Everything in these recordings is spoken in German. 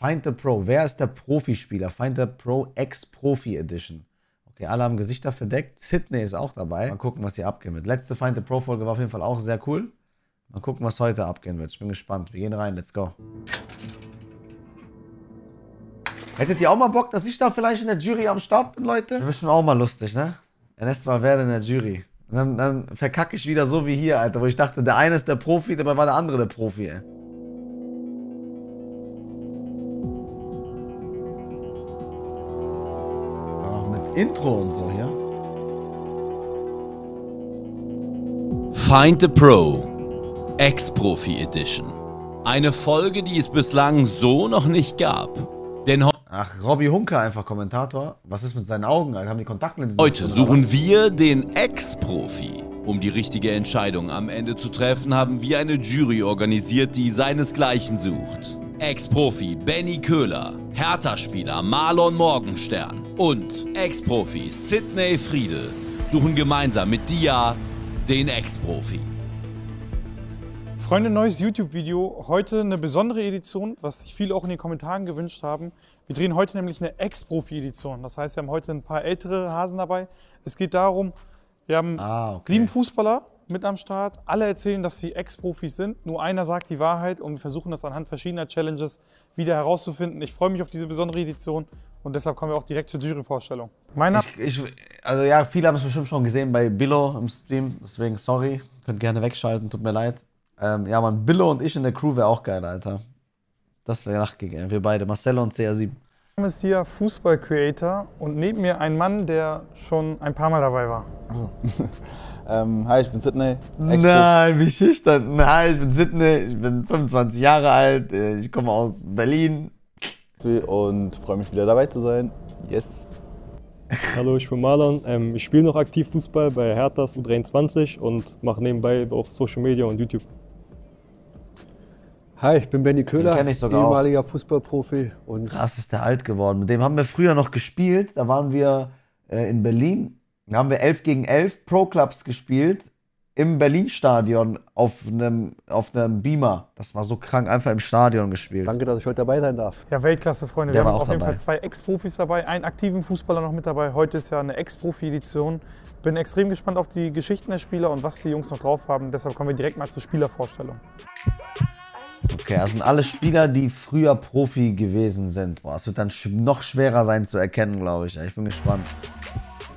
Find the Pro. Wer ist der Profispieler? Find the Pro Ex-Profi Edition. Okay, alle haben Gesichter verdeckt. Sydney ist auch dabei. Mal gucken, was hier abgehen wird. Letzte Find the Pro Folge war auf jeden Fall auch sehr cool. Mal gucken, was heute abgehen wird. Ich bin gespannt. Wir gehen rein. Let's go. Hättet ihr auch mal Bock, dass ich da vielleicht in der Jury am Start bin, Leute? Das ist bestimmt auch mal lustig, ne? Ernest Valverde in der Jury. Und dann, dann verkacke ich wieder so wie hier, Alter, wo ich dachte, der eine ist der Profi, dabei war der andere der Profi, ey. Intro und so hier. Find the Pro Ex-Profi Edition. Eine Folge, die es bislang so noch nicht gab. Denn Ach, Robbie Hunke einfach Kommentator. Was ist mit seinen Augen? Haben die Kontaktlinsen? heute drin, suchen wir den Ex-Profi. Um die richtige Entscheidung am Ende zu treffen, haben wir eine Jury organisiert, die seinesgleichen sucht. Ex-Profi Benny Köhler, Hertha-Spieler Marlon Morgenstern und Ex-Profi Sidney Friedel suchen gemeinsam mit Dia den Ex-Profi. Freunde, neues YouTube-Video. Heute eine besondere Edition, was sich viele auch in den Kommentaren gewünscht haben. Wir drehen heute nämlich eine Ex-Profi-Edition. Das heißt, wir haben heute ein paar ältere Hasen dabei. Es geht darum, wir haben Ah, okay. sieben Fußballer mit am Start. Alle erzählen, dass sie Ex-Profis sind. Nur einer sagt die Wahrheit und wir versuchen das anhand verschiedener Challenges wieder herauszufinden. Ich freue mich auf diese besondere Edition und deshalb kommen wir auch direkt zur Jury-Vorstellung. Meiner Ich, ich, also ja, viele haben es bestimmt schon gesehen bei Billo im Stream, deswegen sorry. Könnt gerne wegschalten, tut mir leid. Ähm, ja, man, Billo und ich in der Crew wäre auch geil, Alter. Das wäre nachgegangen. Wir beide, Marcelo und CR7. Name ist hier Fußball-Creator und neben mir ein Mann, der schon ein paar Mal dabei war. Ähm, hi, ich bin Sydney. Nein, wie schüchtern. Nein, ich bin Sydney, ich bin 25 Jahre alt, äh, ich komme aus Berlin. Und freue mich wieder dabei zu sein. Yes. Hallo, ich bin Marlon. Ähm, ich spiele noch aktiv Fußball bei Herthas U23 und mache nebenbei auch Social Media und YouTube. Hi, ich bin Benny Köhler, kenn ich sogar auch. ehemaliger Fußballprofi und Krass ist der alt geworden. Mit dem haben wir früher noch gespielt. Da waren wir äh, in Berlin. Da haben wir 11 gegen 11 Pro-Clubs gespielt. Im Berlin-Stadion auf einem, auf einem Beamer. Das war so krank, einfach im Stadion gespielt. danke, dass ich heute dabei sein darf. Ja, Weltklasse, Freunde. Der wir haben auch auf jeden dabei. Fall zwei Ex-Profis dabei, einen aktiven Fußballer noch mit dabei. Heute ist ja eine Ex-Profi-Edition. Bin extrem gespannt auf die Geschichten der Spieler und was die Jungs noch drauf haben. Deshalb kommen wir direkt mal zur Spielervorstellung. Okay, das sind alle Spieler, die früher Profi gewesen sind. Boah, es wird dann noch schwerer sein zu erkennen, glaube ich. Ich bin gespannt.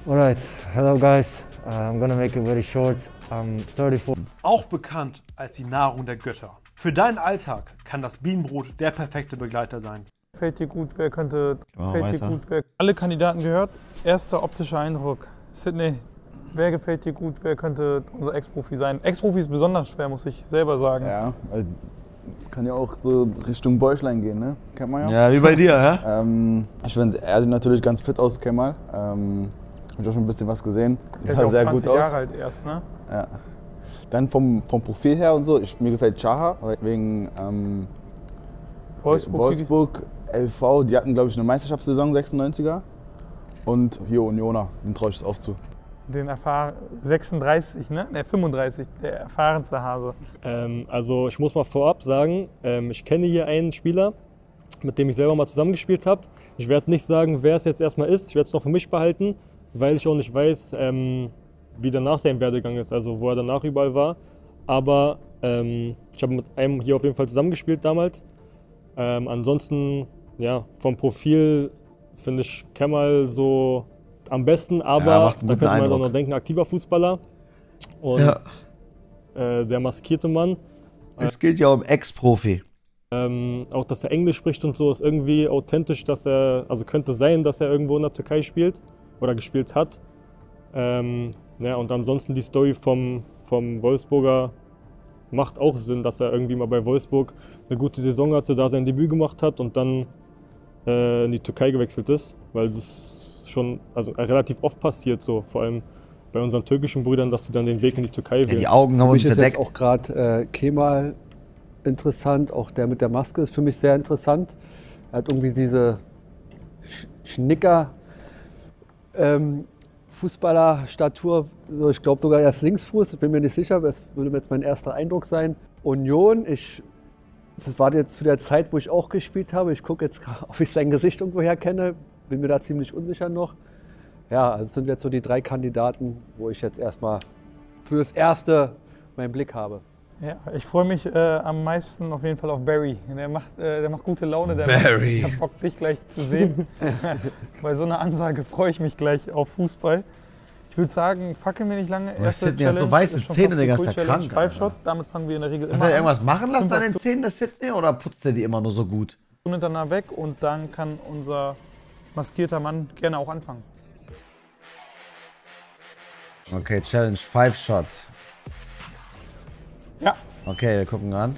Alright, hello guys. Uh, I'm gonna make it very short. I'm 34. auch bekannt als die Nahrung der Götter. Für deinen Alltag kann das Bienenbrot der perfekte Begleiter sein. Fällt dir gut, wer könnte. Fällt dir weiter. gut, wer. Alle Kandidaten gehört. Erster optischer Eindruck. Sydney, wer gefällt dir gut, wer könnte unser Ex-Profi sein? Ex-Profi ist besonders schwer, muss ich selber sagen. Ja, weil das kann ja auch so Richtung Bäuchlein gehen, ne? Kennt man ja. Ja, wie bei dir, hä? Ähm, ich finde, er sieht natürlich ganz fit aus, Kemal. Ähm, hab ich auch schon ein bisschen was gesehen. Sieht Er ist auch sehr 20 gut Jahre aus. alt erst, ne? Ja. Dann vom, vom Profil her und so, ich, mir gefällt Chaha, wegen ähm, Wolfsburg. Wolfsburg, LV, die hatten glaube ich eine Meisterschaftssaison 96er. Und hier Unioner, den traue ich es auch zu. Den erfahren 36, ne? Ne, 35, der erfahrenste Hase. Ähm, also ich muss mal vorab sagen, ähm, ich kenne hier einen Spieler, mit dem ich selber mal zusammengespielt habe. Ich werde nicht sagen, wer es jetzt erstmal ist. Ich werde es noch für mich behalten, weil ich auch nicht weiß, ähm, wie danach sein Werdegang ist, also wo er danach überall war. Aber ähm, ich habe mit einem hier auf jeden Fall zusammengespielt damals. Ähm, ansonsten, ja, vom Profil finde ich Kemal so am besten, aber Ja, da könnte man auch noch denken, aktiver Fußballer. Und Ja. äh, der maskierte Mann. Es geht ja um Ex-Profi. Ähm, auch, dass er Englisch spricht und so, ist irgendwie authentisch, dass er, also könnte sein, dass er irgendwo in der Türkei spielt oder gespielt hat. Ähm, ja, und ansonsten die Story vom, vom Wolfsburger macht auch Sinn, dass er irgendwie mal bei Wolfsburg eine gute Saison hatte, da sein Debüt gemacht hat und dann äh, in die Türkei gewechselt ist, weil das schon also relativ oft passiert, so vor allem bei unseren türkischen Brüdern, dass sie dann den Weg in die Türkei Ja, wählen. die Augen haben Für uns mich ist verdeckt. jetzt auch gerade äh, Kemal interessant, auch der mit der Maske ist für mich sehr interessant. Er hat irgendwie diese Sch Schnicker ähm, Fußballerstatur, ich glaube sogar er ist Linksfuß, bin mir nicht sicher, das würde jetzt mein erster Eindruck sein. Union, ich Das war jetzt zu der Zeit, wo ich auch gespielt habe. Ich gucke jetzt, ob ich sein Gesicht irgendwoher kenne. Bin mir da ziemlich unsicher noch. Ja, also es sind jetzt so die drei Kandidaten, wo ich jetzt erstmal fürs Erste meinen Blick habe. Ja, ich freue mich äh, am meisten auf jeden Fall auf Barry. Der macht, äh, der macht gute Laune. Der Barry. Ich hab Bock, dich gleich zu sehen. Bei so einer Ansage freue ich mich gleich auf Fußball. Ich würde sagen, fackeln wir nicht lange. Oh, Sidney hat so weiße Zähne, Digga, ist der Quick-Challenge. krank, Five Shot, damit fangen wir in der Regel Hat immer er an. irgendwas machen lassen an den Zähnen des Sidney oder putzt er die immer nur so gut? zu hintereinander weg und dann kann unser maskierter Mann gerne auch anfangen. Okay, Challenge, Five Shot. Ja, Okay, wir gucken an.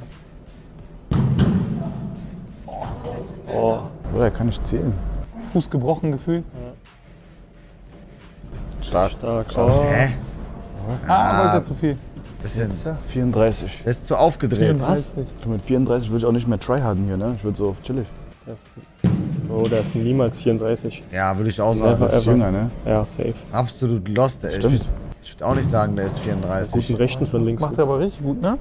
Oh, er kann nicht zählen. Fuß gebrochen gefühlt. Stark. Stark. Oh. Hä? Ah, wollte er zu viel. Bisschen, 34. das ist zu aufgedreht. Was? Du, Mit 34 würde ich auch nicht mehr tryharden hier, ne? Ich würde so auf chillig. oh, der ist niemals 34. Ja, würde ich auch sagen. Never ever. jünger, ne? Ja, safe. Absolut lost, der ist. Stimmt. Ich würde auch nicht sagen, der ist 34. Guten Rechten von links. Macht er aber richtig gut, ne?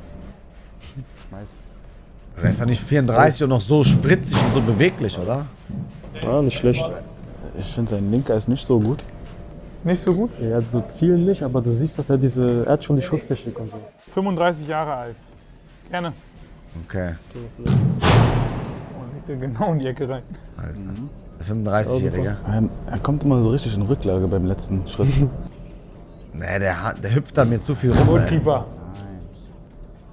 Der ist ja nicht 34 und noch so spritzig und so beweglich, oder? Ah, nicht schlecht. Ich finde, sein linker ist nicht so gut. Nicht so gut. Er hat so Zielen nicht, aber du siehst, dass er diese. Er hat schon die Schusstechnik und so. 35 Jahre alt. Gerne. Okay, Und legt er genau in die Ecke rein. Alter. Der 35-Jährige. Er, er kommt immer so richtig in Rücklage beim letzten Schritt. Nee, der, der hüpft da mir zu viel rum. Goalkeeper.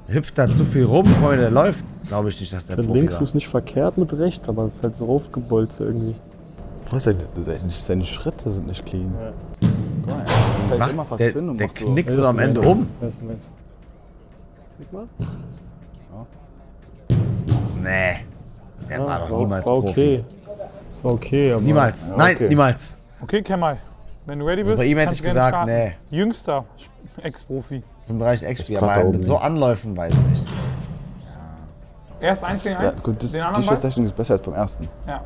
Der hüpft da zu viel rum, Freunde. Der läuft. Glaube ich nicht, dass der Der Profi Linksfuß war. nicht verkehrt mit rechts, aber es ist halt so aufgebolzt irgendwie. Was ist denn- Seine Schritte sind nicht clean. Guck mal, er fällt Macht- immer fast der hin und der macht knickt Ja, so am ist Ende um. Ist. Zeig mal. Nee. Der war doch war, niemals war Profi. okay. Das war okay, aber. Niemals. Ja, Nein, okay. niemals. Okay, Kemal. Wenn du ready Also bist, bei ihm hätte ich gesagt, starten. nee. Jüngster Ex-Profi. 35 Ex-Spieler, klappt da aber mit so nicht. Anläufen weiß ich nicht. Erst 1 gegen Ja, 1. gut, das, die. Schusstechnik ist besser als vom ersten. Ja.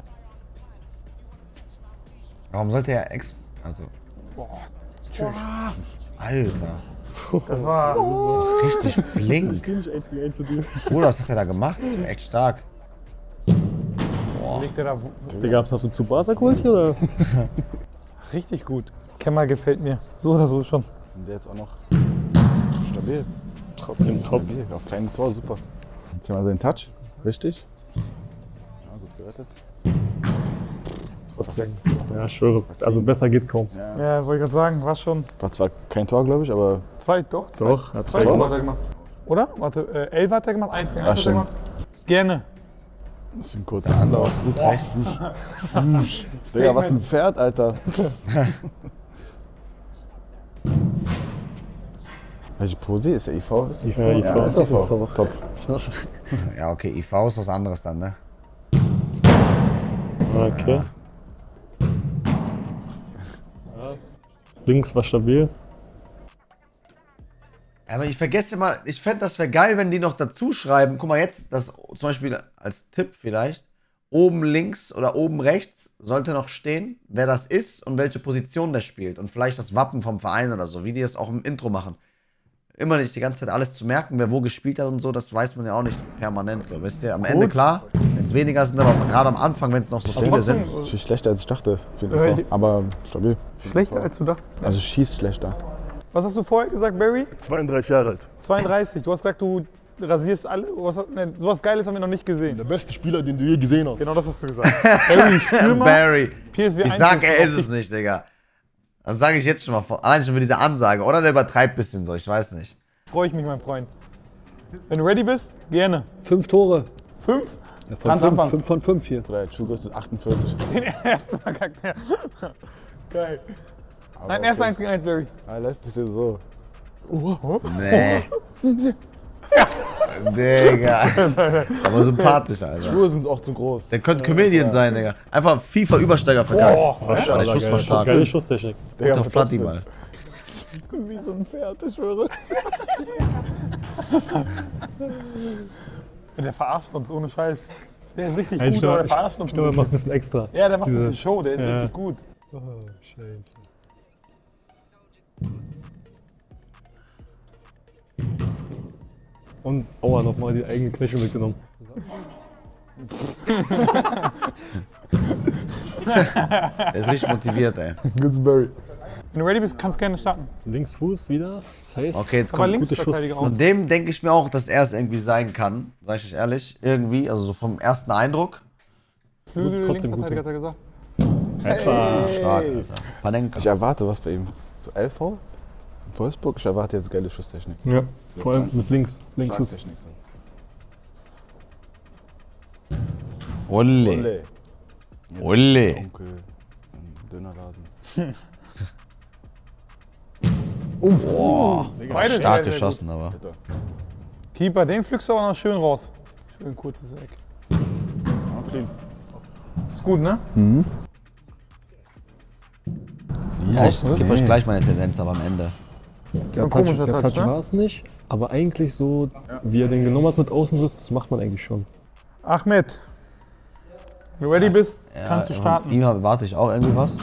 Warum sollte er Ex... Also, Boah, tschüss. Alter. Das war Richtig flink. Nicht eins gegen eins zu dir. Bruder, was hat er da gemacht? Das war echt stark. legt er da Digga, hast du zu Barca geholt hier oder? richtig gut. Kemal gefällt mir. So oder so schon. Und der jetzt auch noch stabil. Trotzdem top. Stabil. Auf kleinem Tor, super. Jetzt hier mal seinen Touch. Richtig. Ja, gut gerettet. Trotzdem. Ja, ich schwöre. Also besser geht kaum. Ja, wollte ich gerade sagen, war schon War zwar kein Tor, glaube ich, aber zwei, doch. Zwei, Doch, hat zwei zwei gemacht. hat er gemacht. Oder? Warte, äh, elf hat er gemacht, eins eins hat er gemacht. Gerne. Das ist ein kurzer Der andere Anlauf. aus gut recht. Digga, was ein Pferd, Alter. Welche Pose ist der IV? Ist Ja, IV. Ja, ist IV. Top. Ja, okay, IV ist was anderes dann, ne? Okay. Ja. Links war stabil. Aber ich vergesse immer, ich fände, das wäre geil, wenn die noch dazu schreiben. Guck mal, jetzt, das zum Beispiel als Tipp vielleicht, oben links oder oben rechts sollte noch stehen, wer das ist und welche Position der spielt. Und vielleicht das Wappen vom Verein oder so, wie die es auch im Intro machen. Immer nicht die ganze Zeit alles zu merken, wer wo gespielt hat und so, das weiß man ja auch nicht permanent so. Wisst ihr, am Ende klar, wenn es weniger sind, aber gerade am Anfang, wenn es noch so viele trotzdem, sind. Schießt schlechter als ich dachte. Für den Äh, IV. Aber stabil. Schlechter als du dachtest. Also schießt schlechter. Was hast du vorher gesagt, Barry? 32 Jahre alt. 32. Du hast gesagt, du rasierst alle. Was, ne, sowas Geiles haben wir noch nicht gesehen. Der beste Spieler, den du je gesehen hast. Genau das hast du gesagt. Barry, Stürmer, Barry. PSW Ich sag, er ist es nicht, Digga. Das sage ich jetzt schon mal vor. Allein schon für diese Ansage. Oder der übertreibt ein bisschen so, ich weiß nicht. Freue ich mich, mein Freund. Wenn du ready bist, gerne. Fünf Tore. Fünf? Ja, von fünf, Anfang. fünf von fünf hier. Der Schuhgröße ist 48. Den ersten verkackt er. Geil. Aber Nein, erst okay. eins gegen eins, Barry. Er läuft ein bisschen so. Nee. Digga. Aber sympathisch, Alter. Schuhe sind auch zu groß. Der könnte Comedian sein, Digga. Einfach FIFA-Übersteiger verkackt. Oh, Boah, der Schuss war stark. Geile Schusstechnik. Guter Flatti mal. Wie so ein Pferd, ich schwöre. Der verarscht uns ohne Scheiß. Der ist richtig Ja, ich gut, aber der verarscht uns ich glaube, er ein macht bisschen. ein bisschen extra. Ja, der macht ein bisschen Show, der ist Ja. richtig gut. Oh, scheiße. Und Aua, nochmal die eigenen Knöchel mitgenommen. Der ist richtig motiviert, ey. Goodsbury. Wenn du ready bist, kannst du gerne starten. Linksfuß wieder. Das heißt, Okay, jetzt kommt Linksverteidiger auch. Von dem denke ich mir auch, dass er es irgendwie sein kann, sag ich euch ehrlich. Irgendwie, also so vom ersten Eindruck. Flügel, trotzdem Linksverteidiger gut. hat er gesagt. etwa. Stark, Alter. Panenka. Ich erwarte was bei ihm. So LV? Wolfsburg, ich erwarte jetzt geile Schusstechnik. Ja, vor allem mit links. Linksfuß. Schlagtechnik. so. Olle. Olle. Onkel. im Dönerladen. Boah. Beide Stark sehr geschossen, aber. Bitte. Keeper, den pflückst du aber noch schön raus. Schön kurzes Eck. Clean. Ist gut, ne? Ja, ich gebe euch gleich meine Tendenz, aber am Ende. Der Ein Touch, komischer der Touch, Touch ne? war es nicht, aber eigentlich so, wie er den genommen hat mit Außenriss, das macht man eigentlich schon. Ahmed, wenn du ready bist, kannst du starten. Ihm erwarte ich auch irgendwie was.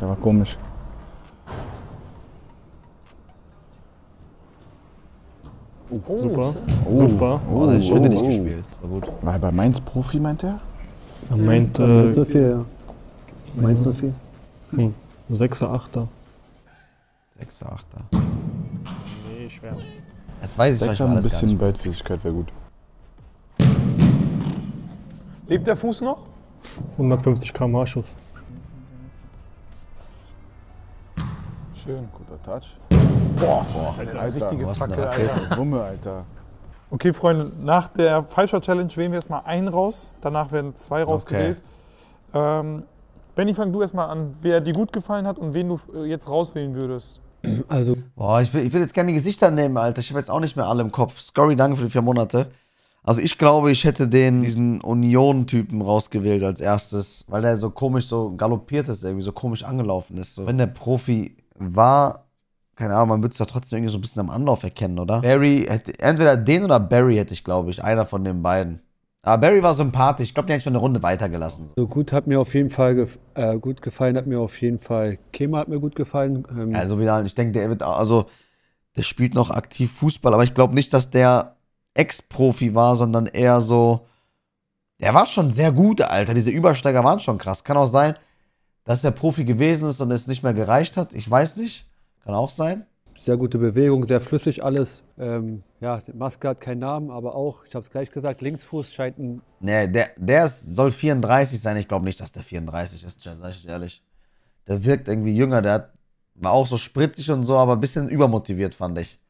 Der war komisch. Super. Super. Oh, der hat schwindelig gespielt. War gut. War er bei Mainz Profi, meint er? Er meint äh, viel, ja. Meinst du viel? 6er, 8er. 6er, 8er. Nee, schwer. Das weiß ich manchmal ein alles gar bisschen. Beidfüßigkeit wäre gut. Lebt der Fuß noch? 150 km/h Schuss. Schön. Guter Touch. Boah, Alter, richtige Fackel. Alter. Wumme, Alter. Okay, Freunde, nach der Fallshot-Challenge wählen wir erstmal einen raus. Danach werden zwei rausgewählt. Ähm, Benny, fang du erstmal an, wer dir gut gefallen hat und wen du äh, jetzt rauswählen würdest. Also, Boah, ich will, ich will jetzt gerne Gesichter nehmen, Alter. Ich habe jetzt auch nicht mehr alle im Kopf. Scurry, danke für die vier Monate. Also ich glaube, ich hätte den, diesen Union-Typen rausgewählt als erstes, weil der so komisch so galoppiert ist, irgendwie so komisch angelaufen ist. So. Wenn der Profi war, keine Ahnung, man würde es ja trotzdem irgendwie so ein bisschen am Anlauf erkennen, oder? Barry hätte, entweder den oder Barry hätte ich, glaube ich, einer von den beiden. Aber Barry war sympathisch. Ich glaube, hätte ich schon eine Runde weitergelassen. So. gut hat mir auf jeden Fall gef äh, gut gefallen, hat mir auf jeden Fall. Kema hat mir gut gefallen. Ähm, Also wieder, ich denke, der wird, also der spielt noch aktiv Fußball, aber ich glaube nicht, dass der Ex-Profi war, sondern eher so, der war schon sehr gut, Alter. Diese Übersteiger waren schon krass. Kann auch sein, dass er Profi gewesen ist und es nicht mehr gereicht hat. Ich weiß nicht. Kann auch sein. Sehr gute Bewegung, sehr flüssig alles. Ähm, ja, die Maske hat keinen Namen, aber auch, ich habe es gleich gesagt, Linksfuß scheint ein. Nee, der, der ist, soll 34 sein. Ich glaube nicht, dass der 34 ist, sag ich ehrlich. Der wirkt irgendwie jünger. Der hat, war auch so spritzig und so, aber ein bisschen übermotiviert, fand ich.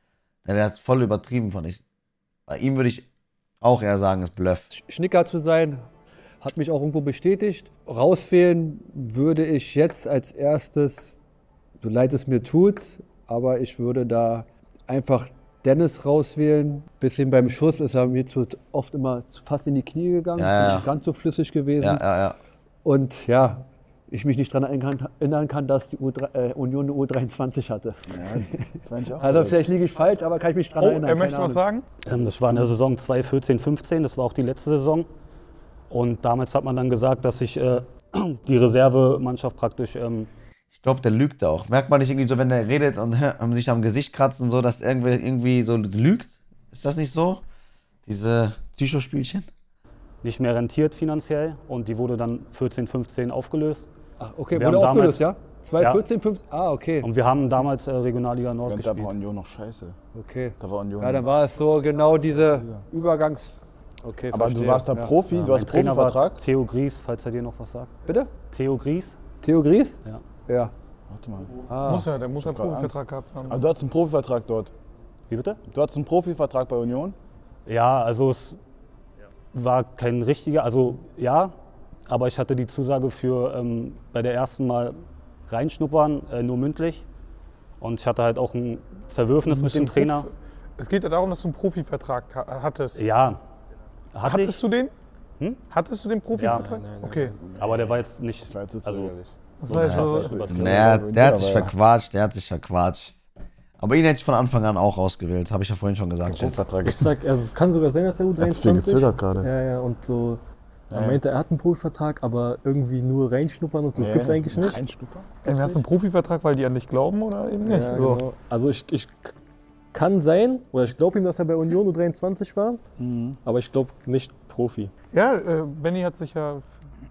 Der hat voll übertrieben, fand ich. Bei ihm würde ich auch eher sagen, es blufft. Schnicker zu sein, hat mich auch irgendwo bestätigt. Rauswählen würde ich jetzt als erstes, so leid es mir tut, aber ich würde da einfach Dennis rauswählen. Bisschen beim Schuss ist er mir zu oft immer zu- fast in die Knie gegangen, Ja, ja, ist ja. nicht ganz so flüssig gewesen. Ja, ja, ja. Und ja, ich mich nicht daran erinnern, kann, dass die U3, äh, Union eine U23 hatte. Das war eigentlich auch Also vielleicht liege ich falsch, aber kann ich mich daran Oh, erinnern. er keine möchte was Ahnung. sagen? Ähm, Das war in der Saison 2014, 15, das war auch die letzte Saison. Und damals hat man dann gesagt, dass sich äh, die Reservemannschaft praktisch ähm, Ich glaube, der lügt auch. Merkt man nicht irgendwie so, wenn der redet und sich am Gesicht kratzt und so, dass irgendwer irgendwie so lügt? Ist das nicht so? Diese Psychospielchen? nicht mehr rentiert finanziell und die wurde dann 14, 15 aufgelöst. Ach, okay, Wir wurde aufgelöst, ja? damals- 2014, 15? Ah, okay. Und wir haben damals äh, Regionalliga Nord Und da war gespielt. Union noch scheiße. okay. Da war Union. Ja, dann war es so genau diese Übergangs... Okay, Aber verstehe. du warst da ja. Profi, du hast Profivertrag. Theo Gries, falls er dir noch was sagt. Bitte? Theo Gries? Theo Gries? Ja. Ja. Warte mal. Ah. Muss er, der muss einen Profivertrag gehabt haben. Aber du hattest einen Profivertrag dort. Wie bitte? Du hattest einen Profivertrag bei Union. Ja, also es war kein richtiger, also ja, aber ich hatte die Zusage für ähm, bei der ersten Mal reinschnuppern, äh, nur mündlich. Und ich hatte halt auch ein Zerwürfnis mit dem Trainer. Profi- Es geht ja darum, dass du einen Profivertrag ha- hattest. Ja, hatte Hattest ich, du den? Hm? Hattest du den Profivertrag? okay. aber der war jetzt nicht. Das war jetzt also, zögerlich. Das war jetzt so. Naja, der hat sich aber ja. verquatscht, der hat sich verquatscht. Aber ihn hätte ich von Anfang an auch ausgewählt, habe ich ja vorhin schon gesagt. Profivertrag Ich ist. sag, also es kann sogar sein, dass er U23 Er hat zu viel gezögert gerade. Ja, ja, und so. Er Ja. meinte, er hat einen Profivertrag, aber irgendwie nur reinschnuppern und das Nee, gibt's eigentlich nicht. Reinschnuppern? Ey, hast du einen Profivertrag, weil die an dich glauben oder eben nicht? Ja, so. genau. Also ich, ich kann sein, oder ich glaube ihm, dass er bei Union U23 war, aber ich glaube nicht Profi. Ja, äh, Benny hat sich ja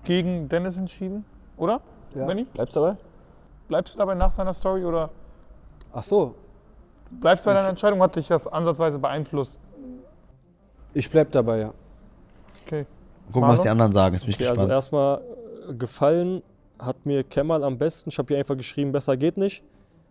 gegen Dennis entschieden, oder? Ja. Benny? Bleibst du dabei? Bleibst du dabei nach seiner Story oder Ach so, bleibst du bei deiner Entscheidung? Hat dich das ansatzweise beeinflusst? ich bleib dabei, ja. Okay. Gucken, was die anderen sagen. Ist mich Okay, also gespannt. erstmal äh, gefallen hat mir Kemal am besten. Ich habe hier einfach geschrieben, besser geht nicht.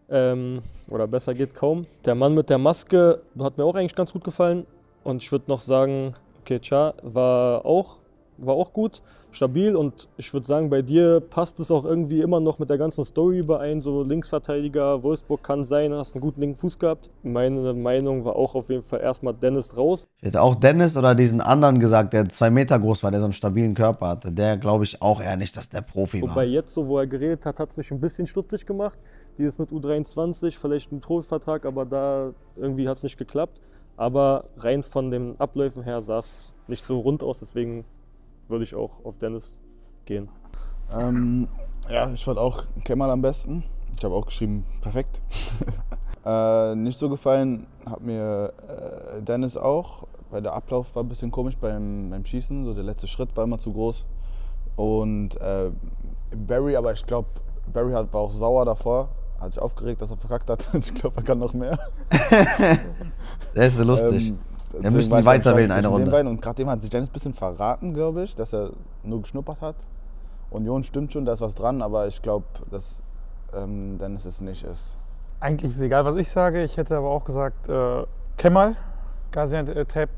Ähm, oder besser geht kaum. Der Mann mit der Maske hat mir auch eigentlich ganz gut gefallen. Und ich würde noch sagen, okay, Cha war auch, war auch gut, stabil. Und ich würde sagen, bei dir passt es auch irgendwie immer noch mit der ganzen Story überein. So Linksverteidiger, Wolfsburg kann sein, hast einen guten linken Fuß gehabt. Meine Meinung war auch auf jeden Fall erstmal Dennis raus. Ich hätte auch Dennis oder diesen anderen gesagt, der zwei Meter groß war, der so einen stabilen Körper hatte. Der glaube ich auch eher nicht, dass der Profi war. Wobei jetzt, so wo er geredet hat, hat es mich ein bisschen stutzig gemacht. Dieses mit U23, vielleicht ein Profivertrag, aber da irgendwie hat es nicht geklappt. Aber rein von den Abläufen her sah es nicht so rund aus, deswegen würde ich auch auf Dennis gehen. Ähm, ja, ich fand auch Kemal am besten. Ich habe auch geschrieben, perfekt. äh, nicht so gefallen hat mir äh, Dennis auch, weil der Ablauf war ein bisschen komisch beim, beim Schießen. So der letzte Schritt war immer zu groß. Und äh, Barry, aber ich glaube, Barry hat, war auch sauer davor. Hat sich aufgeregt, dass er verkackt hat. Ich glaube, er kann noch mehr. Der ist so lustig. Ähm, Wir deswegen müssen weiter wählen, eine Runde. beiden. Und gerade dem hat sich Dennis ein bisschen verraten, glaube ich, dass er nur geschnuppert hat. Union stimmt schon, da ist was dran, aber ich glaube, dass ähm, Dennis es nicht ist. Eigentlich ist egal, was ich sage. Ich hätte aber auch gesagt, äh, Kemal, Gaziantep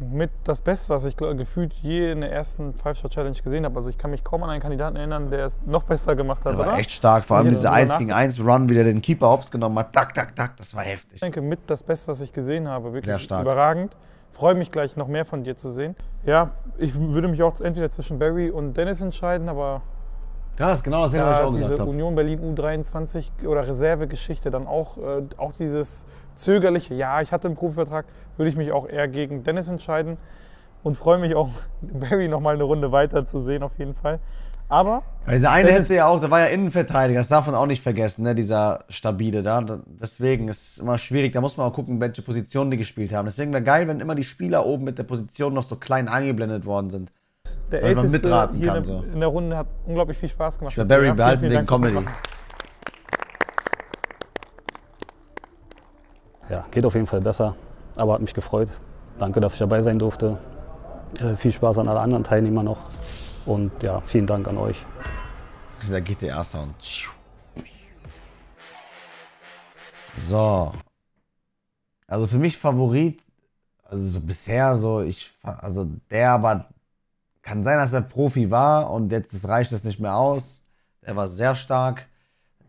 mit das Beste, was ich gefühlt je in der ersten Five-Star-Challenge gesehen habe. Also ich kann mich kaum an einen Kandidaten erinnern, der es noch besser gemacht hat, Der war oder? echt stark. Vor allem diese darüber 1 gegen 1 Run, wie der den Keeper hops genommen hat. Tak, tak, tak. Das war heftig. Ich denke, mit das Beste, was ich gesehen habe. Wirklich Sehr stark. überragend. Freue mich gleich noch mehr von dir zu sehen. Ja, ich würde mich auch entweder zwischen Barry und Dennis entscheiden, aber Krass, genau das, was ich da auch gesagt diese habe. Union Berlin U23 oder Reservegeschichte dann auch, äh, auch dieses zögerliche, ja, ich hatte einen Profivertrag, würde ich mich auch eher gegen Dennis entscheiden und freue mich auch, Barry noch mal eine Runde weiter zu sehen auf jeden Fall. Aber Ja, dieser eine Dennis- hätte ja auch, der war ja Innenverteidiger, das darf man auch nicht vergessen, ne? dieser stabile da. Deswegen ist es immer schwierig, da muss man auch gucken, welche Position die gespielt haben. Deswegen wäre geil, wenn immer die Spieler oben mit der Position noch so klein eingeblendet worden sind. der Weil man Älteste mitraten kann, so. in der Runde hat unglaublich viel Spaß gemacht. Ich werde Barry behalten wegen Comedy. Ja, geht auf jeden Fall besser, aber hat mich gefreut. Danke, dass ich dabei sein durfte. Äh, viel Spaß an alle anderen Teilnehmer noch. Und ja, vielen Dank an euch. Dieser GTA-Sound. So. Also für mich Favorit, also so bisher so, ich, also der aber, kann sein, dass er Profi war und jetzt das reicht es nicht mehr aus. Er war sehr stark,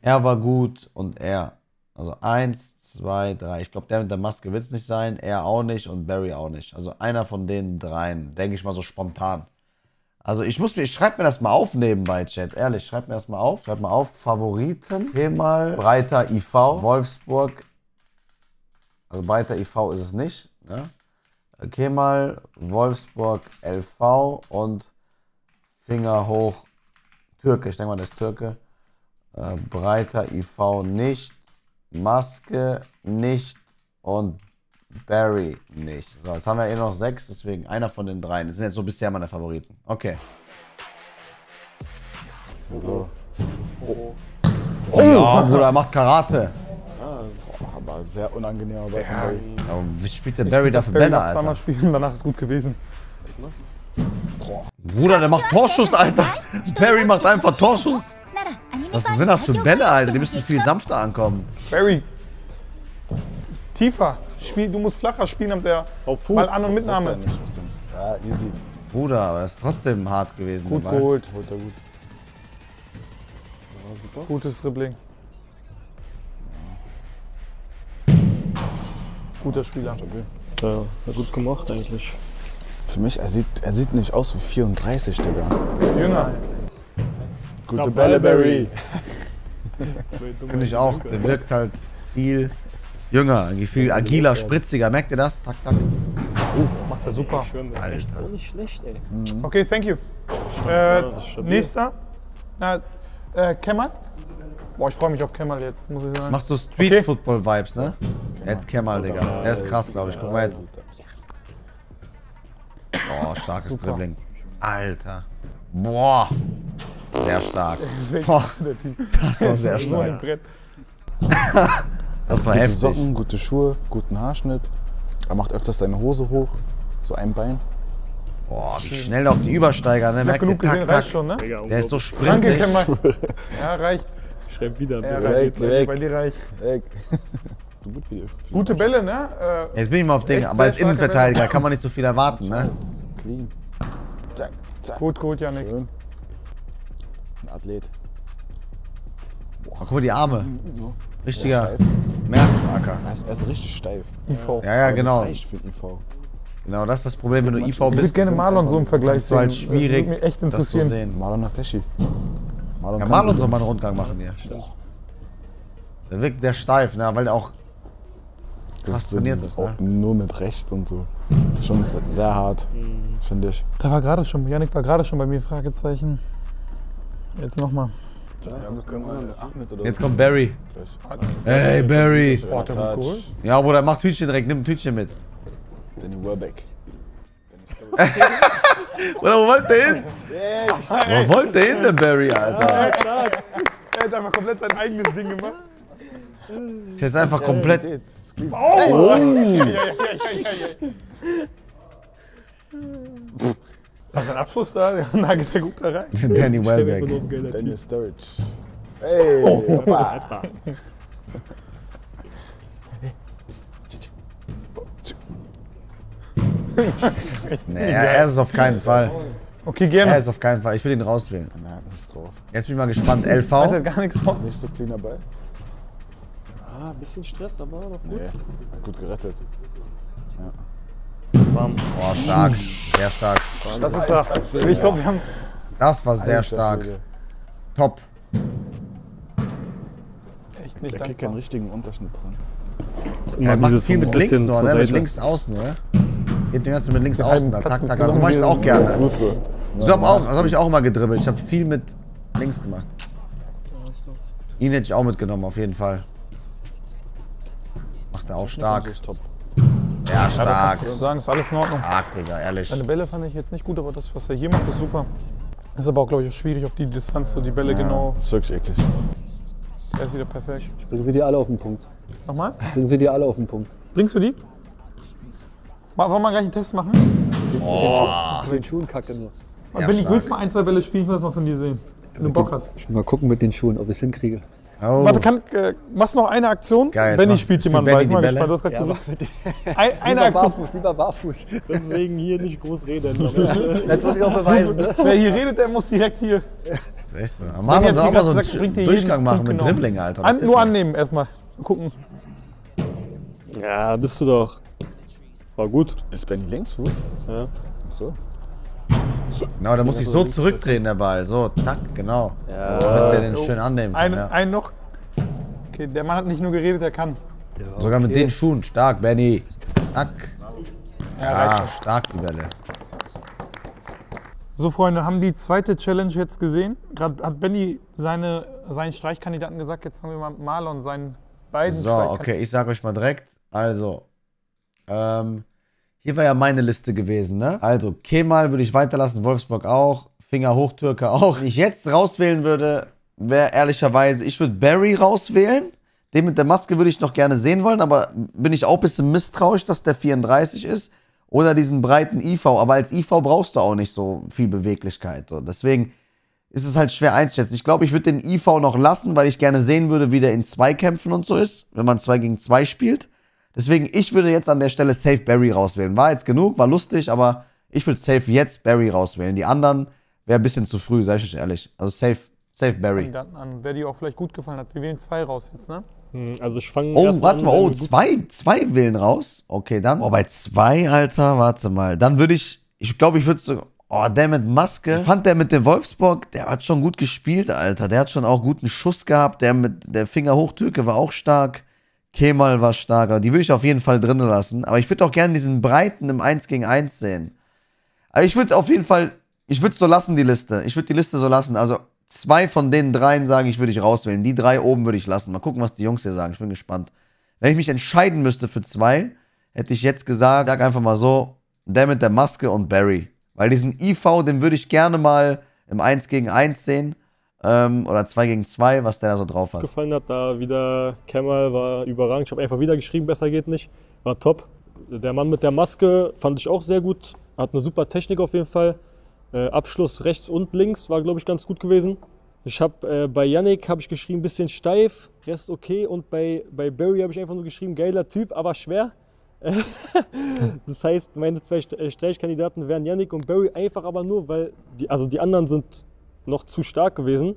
er war gut und er. Also eins, zwei, drei. Ich glaube, der mit der Maske wird es nicht sein, er auch nicht und Barry auch nicht. Also einer von den dreien, denke ich mal so spontan. Also ich muss mir, ich schreibe mir das mal auf nebenbei, Chat. Ehrlich, schreib mir das mal auf. Schreib mal auf. Favoriten. Kemal, Breiter IV, Wolfsburg. Also Breiter IV ist es nicht. Ne? Kemal, Wolfsburg, LV und Finger hoch. Türke, ich denke mal, das ist Türke. Äh, Breiter IV nicht. Maske nicht. Und Barry nicht. So, jetzt haben wir eh noch sechs, deswegen einer von den dreien. Das sind jetzt so bisher meine Favoriten. Okay. So. Oh, ja, Bruder, er macht Karate. Aber sehr unangenehm aber von Barry. Aber wie spielt der Barry da für Barry Bälle, noch zweimal Alter? spielen, danach ist gut gewesen. Bruder, der macht Torschuss, Alter. Barry macht einfach Torschuss. Was sind das für Bälle, Alter? Die müssen viel sanfter ankommen. Barry, tiefer. Spiel, du musst flacher spielen, damit der Auf Fuß. mal An- und Mitnahme. Ja, easy. Bruder, aber das ist trotzdem hart gewesen. Gut Ball. geholt. Holt er gut. Gutes Dribbling. Guter Spieler. Ja, ja, gut gemacht eigentlich. Für mich, er sieht, er sieht nicht aus wie 34, Digga. Jünger. Gute Barry. Finde ich auch. Der wirkt halt viel jünger, irgendwie viel agiler, spritziger. Merkt ihr das? Tak, tak. Macht er super. Alter. Nicht schlecht, ey. Okay, thank you. Äh, nächster. Na, äh, Kemal. Boah, ich freue mich auf Kemal jetzt, muss ich sagen. So Okay. Street-Football-Vibes, ne? Jetzt Kemal, Digga. Der ist krass, glaube ich. Guck mal jetzt. Oh, starkes. Dribbling. Alter. Boah. Sehr stark. Boah, das war sehr stark. Das war Gute heftig. Socken, gute Schuhe, guten Haarschnitt. Er macht öfters seine Hose hoch, so ein Bein. Boah, wie schnell doch die Übersteiger, ne? Merkt ihr? genug gesehen, Tack, tack. reicht schon, ne? Der ist so Danke, sprinzig. Kemal. Ja, reicht. Schreibt wieder. Ja, reicht. Weg, weg. Bei dir reicht. Weg. Du gut wie Gute Bälle, ne? Äh, Jetzt bin ich mal auf Ding, aber als Innenverteidiger kann man nicht so viel erwarten, ne? Clean. Zack, zack. gut, gut, Janik. Schön. Athlet. Oh, guck mal die Arme. Richtiger steif. Mertesacker. Er ist, richtig steif. IV. Ja, ja, genau. Das reicht für den IV. Genau, das ist das Problem, wenn du IV Ich würde bist. gerne Marlon so im Vergleich halt sehen. schwierig, Das würde mich echt das zu interessieren. sehen. Marlon Nateshi. Marlon Ja, Marlon soll mal einen Rundgang machen hier. Der wirkt sehr steif, ne? weil der auch krass trainiert ist. Ne? auch Nur mit rechts und so. Schon sehr hart, finde ich. Da war gerade schon, Janik war gerade schon bei mir, Fragezeichen. Jetzt nochmal. Jetzt kommt Barry. Hey Barry. Oh, der wird geholt. Ja, Bruder, mach Tütchen direkt, nimm ein Tütchen mit. Danny Welbeck. Oder wo wollt ihr hin? Wo wollt ihr hin, der Barry, Alter? Er hat einfach komplett sein eigenes Ding gemacht. Der ist einfach komplett. Oh! Was ein Abschluss da, der nagelt er gut da rein. Danny Welbeck. Daniel Sturridge. Hey! Papa. Nee, er er ist es auf keinen Fall. Okay, Er gerne. ist es auf keinen Fall. Ich will ihn rauswählen. Er hat nichts drauf. Jetzt bin ich mal gespannt. LV. Weiß halt gar nichts drauf. Nicht so cleaner Ball. Ah, ein bisschen Stress, aber noch gut. Nee, gut gerettet. Oh, stark. Sehr stark. Das ist er. Ich glaube, wir haben Das war sehr stark. Top. echt nicht Der kriegt keinen richtigen Unterschnitt dran. Er macht viel mit links nur, ne? Mit links außen, ne? Geht den ganzen mit links außen. Da, tak, tak. Also mach ich es auch gerne. So. Habe auch, also hab ich auch immer gedribbelt. Ich habe viel mit links gemacht. Ihn hätte ich auch mitgenommen, auf jeden Fall. Macht er auch stark. Top. Sehr stark. Kannst du sagen, ist alles in Ordnung. Stark, Digga, ehrlich. Seine Bälle fand ich jetzt nicht gut, aber das, was er hier macht, ist super. Ist aber auch, glaube ich, auch schwierig auf die Distanz, so die Bälle genau. Das ist wirklich eklig. Er ist wieder perfekt. Bringen Sie die alle auf den Punkt. Nochmal? Bringen Sie die alle auf den Punkt. Bringst du die? Wollen wir gleich einen Test machen? Mit den Schuhen kacke nur. Sehr Bin ich stark. willst mal ein, zwei Bälle spielen, ich will das mal von dir sehen. Wenn du Bock hast. Ich will mal gucken mit den Schuhen, ob ich es hinkriege. Oh. Warte, kann, äh, machst du noch eine Aktion? Geil, jetzt Benny mach- spielt jemanden Benny. Ich mal Bälle? hast grad Ja, aber Ein, eine Aktion. barfuß, lieber barfuß. Deswegen hier nicht groß reden. Das muss ich auch beweisen. Ne? Wer hier redet, der muss direkt hier. Das ist echt so. Mann, man soll auch mal so einen Durchgang machen mit Dribbling, Alter. An, nur annehmen erstmal. Gucken. Ja, bist du doch. War gut. Ist Benny Linksfuß? Ja. So. Genau, da muss ich so zurückdrehen, der Ball. So, tack, genau. Ja. Damit der den schön annehmen kann. Ein, Ja. ein noch. Okay, der Mann hat nicht nur geredet, er kann. Sogar mit den Schuhen. Stark, Benny. Tack. Ja, Ja, reicht. stark, die Bälle. So, Freunde, haben die zweite Challenge jetzt gesehen? Gerade hat Benny seine, seinen Streichkandidaten gesagt. Jetzt fangen wir mal mit Marlon seinen beiden So, okay, ich sag euch mal direkt. Also, ähm, hier war ja meine Liste gewesen, ne? Also, Kemal würde ich weiterlassen, Wolfsburg auch, Finger hoch, Türke auch. Wenn ich jetzt rauswählen würde, wäre ehrlicherweise, ich würde Barry rauswählen. Den mit der Maske würde ich noch gerne sehen wollen, aber bin ich auch ein bisschen misstrauisch, dass der 34 ist. Oder diesen breiten IV. Aber als IV brauchst du auch nicht so viel Beweglichkeit. So. Deswegen ist es halt schwer einzuschätzen. Ich glaube, ich würde den IV noch lassen, weil ich gerne sehen würde, wie der in Zweikämpfen und so ist, wenn man 2 gegen 2 spielt. Deswegen, ich würde jetzt an der Stelle Safe Barry rauswählen. War jetzt genug, war lustig, aber ich würde Safe jetzt Barry rauswählen. Die anderen wäre ein bisschen zu früh, sag ich euch ehrlich. Also Safe, Safe Barry. Kandidaten an, wer dir auch vielleicht gut gefallen hat. Wir wählen zwei raus jetzt, ne? Hm, Also ich fange. Oh, warte mal, an, oh, zwei, zwei wählen raus. Okay, dann. Oh, bei zwei, Alter, warte mal. Dann würde ich, ich glaube, ich würde so, oh, der mit Maske. Ich fand der mit dem Wolfsburg, der hat schon gut gespielt, Alter. Der hat schon auch guten Schuss gehabt. Der mit der Finger Hochtürke war auch stark. Kemal war starker. Die würde ich auf jeden Fall drinnen lassen. Aber ich würde auch gerne diesen Breiten im 1 gegen 1 sehen. Also ich würde auf jeden Fall, ich würde es so lassen, die Liste. Ich würde die Liste so lassen. Also zwei von den dreien, sage ich, würde ich rauswählen. Die drei oben würde ich lassen. Mal gucken, was die Jungs hier sagen. Ich bin gespannt. Wenn ich mich entscheiden müsste für zwei, hätte ich jetzt gesagt, sag einfach mal so, der mit der Maske und Barry. Weil diesen IV, den würde ich gerne mal im 1 gegen 1 sehen. Ähm, oder 2 gegen 2, was der da so drauf hat. gefallen hat. Da wieder Kemal war überragend. Ich habe einfach wieder geschrieben, besser geht nicht. War top. Der Mann mit der Maske fand ich auch sehr gut. Hat eine super Technik auf jeden Fall. Äh, Abschluss rechts und links war, glaube ich, ganz gut gewesen. Ich habe äh, bei Yannick habe ich geschrieben, bisschen steif, Rest okay. Und bei, bei Barry habe ich einfach nur geschrieben, geiler Typ, aber schwer. das heißt, meine zwei äh, Streichkandidaten wären Yannick und Barry, einfach aber nur, weil die, also die anderen sind noch zu stark gewesen.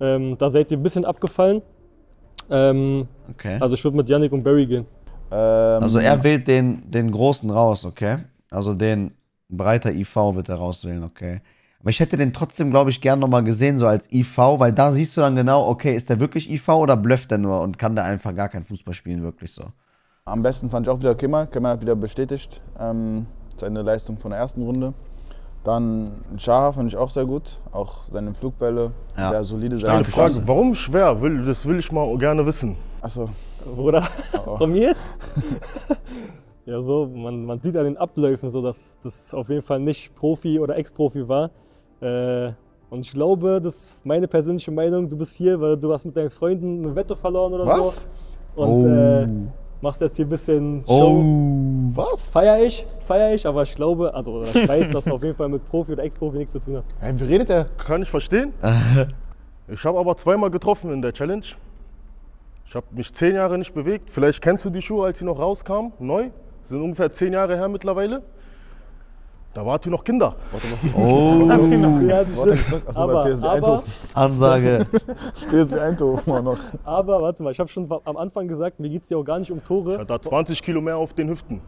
Ähm, da seid ihr ein bisschen abgefallen. Ähm, Okay. also ich würde mit Yannick und Barry gehen. Ähm, Also er wählt den, den großen raus, okay? Also den breiter IV wird er rauswählen, okay? Aber ich hätte den trotzdem, glaube ich, gern nochmal gesehen, so als IV, weil da siehst du dann genau, okay, ist der wirklich IV oder blöfft er nur und kann der einfach gar kein Fußball spielen, wirklich so. Am besten fand ich auch wieder Kemal. Kemal hat wieder bestätigt ähm, seine Leistung von der ersten Runde. Dann Shaha fand ich auch sehr gut. Auch seine Flugbälle, Ja. sehr solide. Starke Seine Eine Frage, warum schwer? Will, das will ich mal gerne wissen. Achso, Bruder, Oh. von mir? ja, so, man, man sieht an den Abläufen so, dass das auf jeden Fall nicht Profi oder Ex-Profi war. Äh, und ich glaube, das ist meine persönliche Meinung, du bist hier, weil du hast mit deinen Freunden eine Wette verloren oder Was? so. Und äh, machst jetzt hier ein bisschen Show. Oh. was? Feier ich, feier ich, aber ich glaube, also oder ich weiß, dass es auf jeden Fall mit Profi oder Ex-Profi nichts zu tun hat. Hey, wie redet er? Kann ich verstehen. Ich habe aber zweimal getroffen in der Challenge. Ich habe mich zehn Jahre nicht bewegt. Vielleicht kennst du die Schuhe, als sie noch rauskamen, neu. Sind ungefähr zehn Jahre her mittlerweile. Da wart ihr noch Kinder. Warte mal. Oh. Ja, das Warte, stimmt. gesagt, achso, aber, bei PSV aber, Eindhoven. Ansage. PSV Eindhoven war noch. aber, warte mal, ich habe schon am Anfang gesagt, mir geht es ja auch gar nicht um Tore. Ich hatte da 20 Kilo mehr auf den Hüften.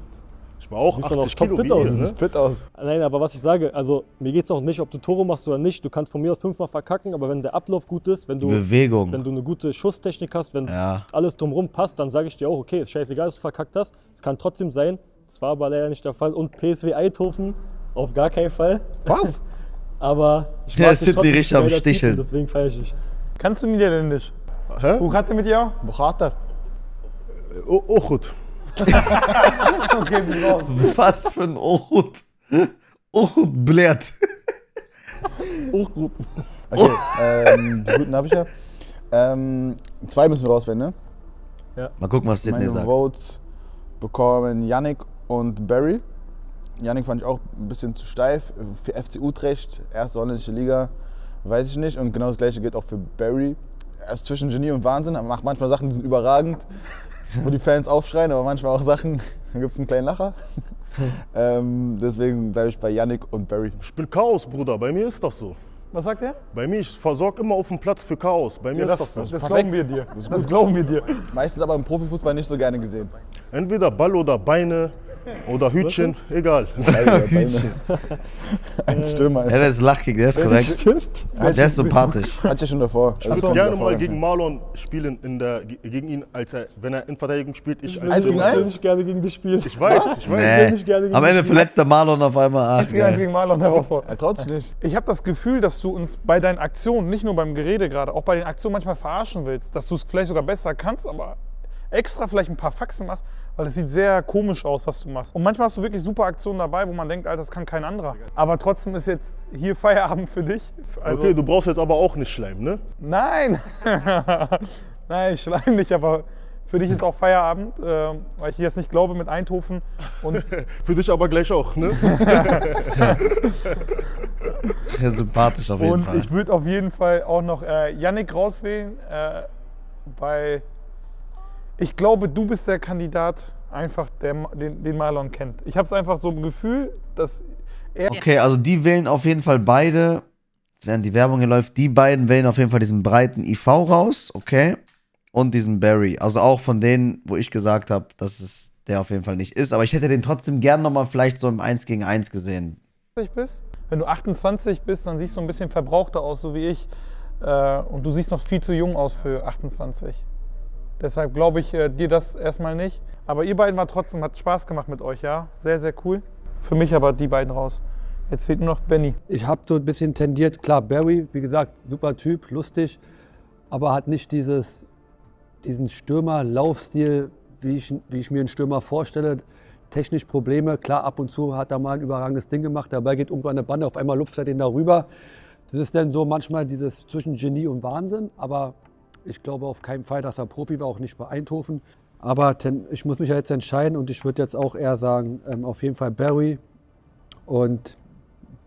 Ich war auch Siehst aber 80 auch Kilo wie aus. Du ne? fit aus. Nein, aber was ich sage, also mir geht es auch nicht, ob du Tore machst oder nicht. Du kannst von mir aus fünfmal verkacken, aber wenn der Ablauf gut ist, wenn du, wenn Bewegung. du eine gute Schusstechnik hast, wenn Ja. alles drumherum passt, dann sage ich dir auch, okay, ist scheißegal, dass du verkackt hast. Es kann trotzdem sein. Das war aber leider nicht der Fall. Und PSW Eindhoven auf gar keinen Fall. Was? Aber ich Der dich Sidney richtig am Sticheln. und Deswegen feiere ich dich. Kannst du Niederländisch? Hä? Hoe gaat het met jou? Bochater. Oh, oh gut. Okay, bin raus. Was für ein Ochut. Ochut blärt. Auch gut. Okay, ähm, die guten habe ich ja. Ähm, zwei müssen wir rauswählen, ne? Mal gucken, was Sidney Meine sagt. Votes bekommen Yannick und Barry. Yannick fand ich auch ein bisschen zu steif. Für FC Utrecht, erste holländische Liga, weiß ich nicht. Und genau das gleiche gilt auch für Barry. Er ist zwischen Genie und Wahnsinn. Er macht manchmal Sachen, die sind überragend, wo die Fans aufschreien, aber manchmal auch Sachen, da gibt es einen kleinen Lacher. ähm, deswegen bleibe ich bei Yannick und Barry. Ich bin Chaos, Bruder. Bei mir ist das so. Was sagt er? Bei mir, ich versorge immer auf dem Platz für Chaos. Bei mir Ja, ist das, das das, so. glauben wir dir. Das, glauben wir dir. Meistens aber im Profifußball nicht so gerne gesehen. Entweder Ball oder Beine oder Hütchen, egal. Hühnchen. Ein Stürmer. Ja, der ist lachig, der ist korrekt. Der ist sympathisch. Hatte ich schon davor. Ich würde gerne mal gegen Marlon spielen, in der, ge- gegen ihn, als er, wenn er in Verteidigung spielt. Ich als Eins gegen. Ich will eins? nicht gerne gegen dich spielen. Ich weiß, ich weiß. Nee. nicht gerne gegen Am Ende verletzt der Marlon auf einmal. Ach, eins geil. gegen Marlon herausfordern. Er traut sich nicht. Ich habe das Gefühl, dass du uns bei deinen Aktionen, nicht nur beim Gerede gerade, auch bei den Aktionen manchmal verarschen willst. Dass du es vielleicht sogar besser kannst, aber extra vielleicht ein paar Faxen machst, weil es sieht sehr komisch aus, was du machst. Und manchmal hast du wirklich super Aktionen dabei, wo man denkt, Alter, das kann kein anderer. Aber trotzdem ist jetzt hier Feierabend für dich. Also, Okay, du brauchst jetzt aber auch nicht Schleim, ne? Nein! Nein, ich schleim nicht, aber für dich ist auch Feierabend, äh, weil ich jetzt nicht glaube mit Eindhoven. Und Für dich aber gleich auch, ne? Sehr sympathisch auf jeden Und Fall. ich würde auf jeden Fall auch noch äh, Yannick rauswählen, äh, weil ich glaube, du bist der Kandidat, einfach der, den, den Marlon kennt. Ich habe es einfach so im Gefühl, dass er. Okay, also die wählen auf jeden Fall beide, während die Werbung hier läuft, die beiden wählen auf jeden Fall diesen breiten IV raus, okay? Und diesen Barry. Also auch von denen, wo ich gesagt habe, dass es der auf jeden Fall nicht ist. Aber ich hätte den trotzdem gern nochmal vielleicht so im 1 gegen 1 gesehen. bist. Wenn du 28 bist, dann siehst du ein bisschen verbrauchter aus, so wie ich. Äh, und du siehst noch viel zu jung aus für 28. Deshalb glaube ich äh, dir das erstmal nicht. Aber ihr beiden war trotzdem, hat Spaß gemacht mit euch, ja? Sehr, sehr cool. Für mich aber die beiden raus. Jetzt fehlt nur noch Benny. Ich habe so ein bisschen tendiert, klar, Barry, wie gesagt, super Typ, lustig, aber hat nicht dieses, diesen Stürmer-Laufstil, wie ich, wie ich mir einen Stürmer vorstelle. Technisch Probleme, klar, ab und zu hat er mal ein überragendes Ding gemacht, dabei geht irgendwann eine Bande, auf einmal lupft er den darüber. Das ist dann so manchmal dieses zwischen Genie und Wahnsinn, aber ich glaube auf keinen Fall, dass er Profi war, auch nicht bei Eindhoven. Aber ten, ich muss mich ja jetzt entscheiden und ich würde jetzt auch eher sagen, ähm, auf jeden Fall Barry und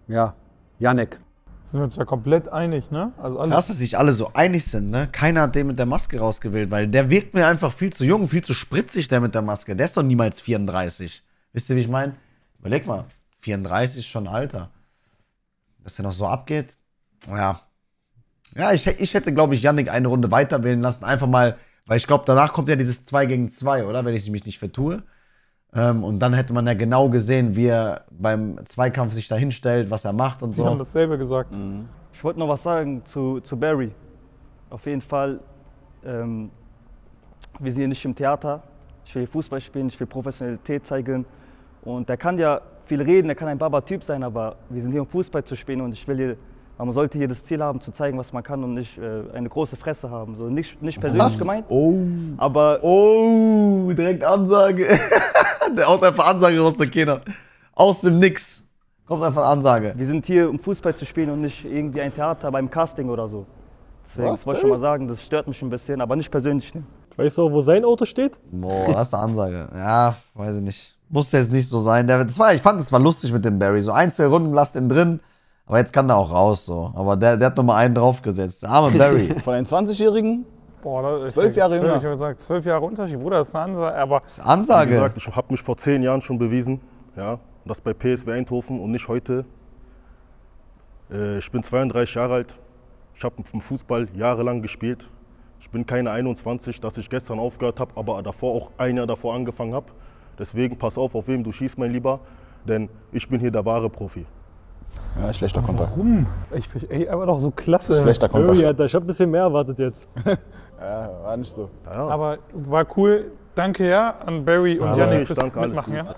ja, Janek. Sind wir uns ja komplett einig, ne? Also alle. Krass, dass sich alle so einig sind, ne? Keiner hat den mit der Maske rausgewählt, weil der wirkt mir einfach viel zu jung, viel zu spritzig, der mit der Maske. Der ist doch niemals 34. Wisst ihr, wie ich meine? Überleg mal, 34 ist schon Alter. Dass der noch so abgeht, ja. Ja, ich, ich hätte, glaube ich, Yannick eine Runde weiter wählen lassen. Einfach mal, weil ich glaube, danach kommt ja dieses 2 gegen 2, oder? Wenn ich mich nicht vertue. Ähm, und dann hätte man ja genau gesehen, wie er beim Zweikampf sich da hinstellt, was er macht und Sie haben so. dasselbe gesagt. Ich wollte noch was sagen zu, zu Barry. Auf jeden Fall, ähm, wir sind hier nicht im Theater. Ich will hier Fußball spielen, ich will Professionalität zeigen. Und er kann ja viel reden, er kann ein Baba-Typ sein, aber wir sind hier, um Fußball zu spielen und ich will hier, man sollte hier das Ziel haben, zu zeigen, was man kann und nicht äh, eine große Fresse haben. So nicht, nicht persönlich Was? gemeint, Oh. aber Oh, direkt Ansage. der haut einfach Ansage raus, der Kinder. Aus dem Nix. Kommt einfach Ansage. wir sind hier, um Fußball zu spielen und nicht irgendwie ein Theater beim Casting oder so. Deswegen, Was, das wollte ich schon mal sagen, das stört mich ein bisschen, aber nicht persönlich. Ne? Weißt du auch, wo sein Auto steht? Boah, das ist eine Ansage. Ja, weiß ich nicht. Musste jetzt nicht so sein. Der, das war, ich fand, es war lustig mit dem Barry. So ein, zwei Runden lasst ihn drin. Aber jetzt kann der auch raus. so. Aber der, der hat nochmal einen draufgesetzt. Der arme Barry. Von einem 20-Jährigen? Boah, das, Zwölf Jahre jünger. Ich habe gesagt, zwölf Jahre Unterschied, Bruder, das ist eine Ansage. Aber Das ist Wie Ansage. gesagt, ich habe mich vor zehn Jahren schon bewiesen. Ja, das bei PSW Eindhoven und nicht heute. Äh, ich bin 32 Jahre alt. Ich habe vom Fußball jahrelang gespielt. Ich bin keine 21, dass ich gestern aufgehört habe, aber davor auch ein Jahr davor angefangen habe. Deswegen pass auf, auf wem du schießt, mein Lieber. Denn ich bin hier der wahre Profi. Ja, schlechter Kontakt. warum? Ich, ey, aber doch so klasse. Schlechter Kontakt. Irgendwie, Alter, ich habe ein bisschen mehr erwartet jetzt. Ja, war nicht so. Ja, Aber war cool. Danke ja an Barry und Ja, ich fürs danke, alles Mitmachen.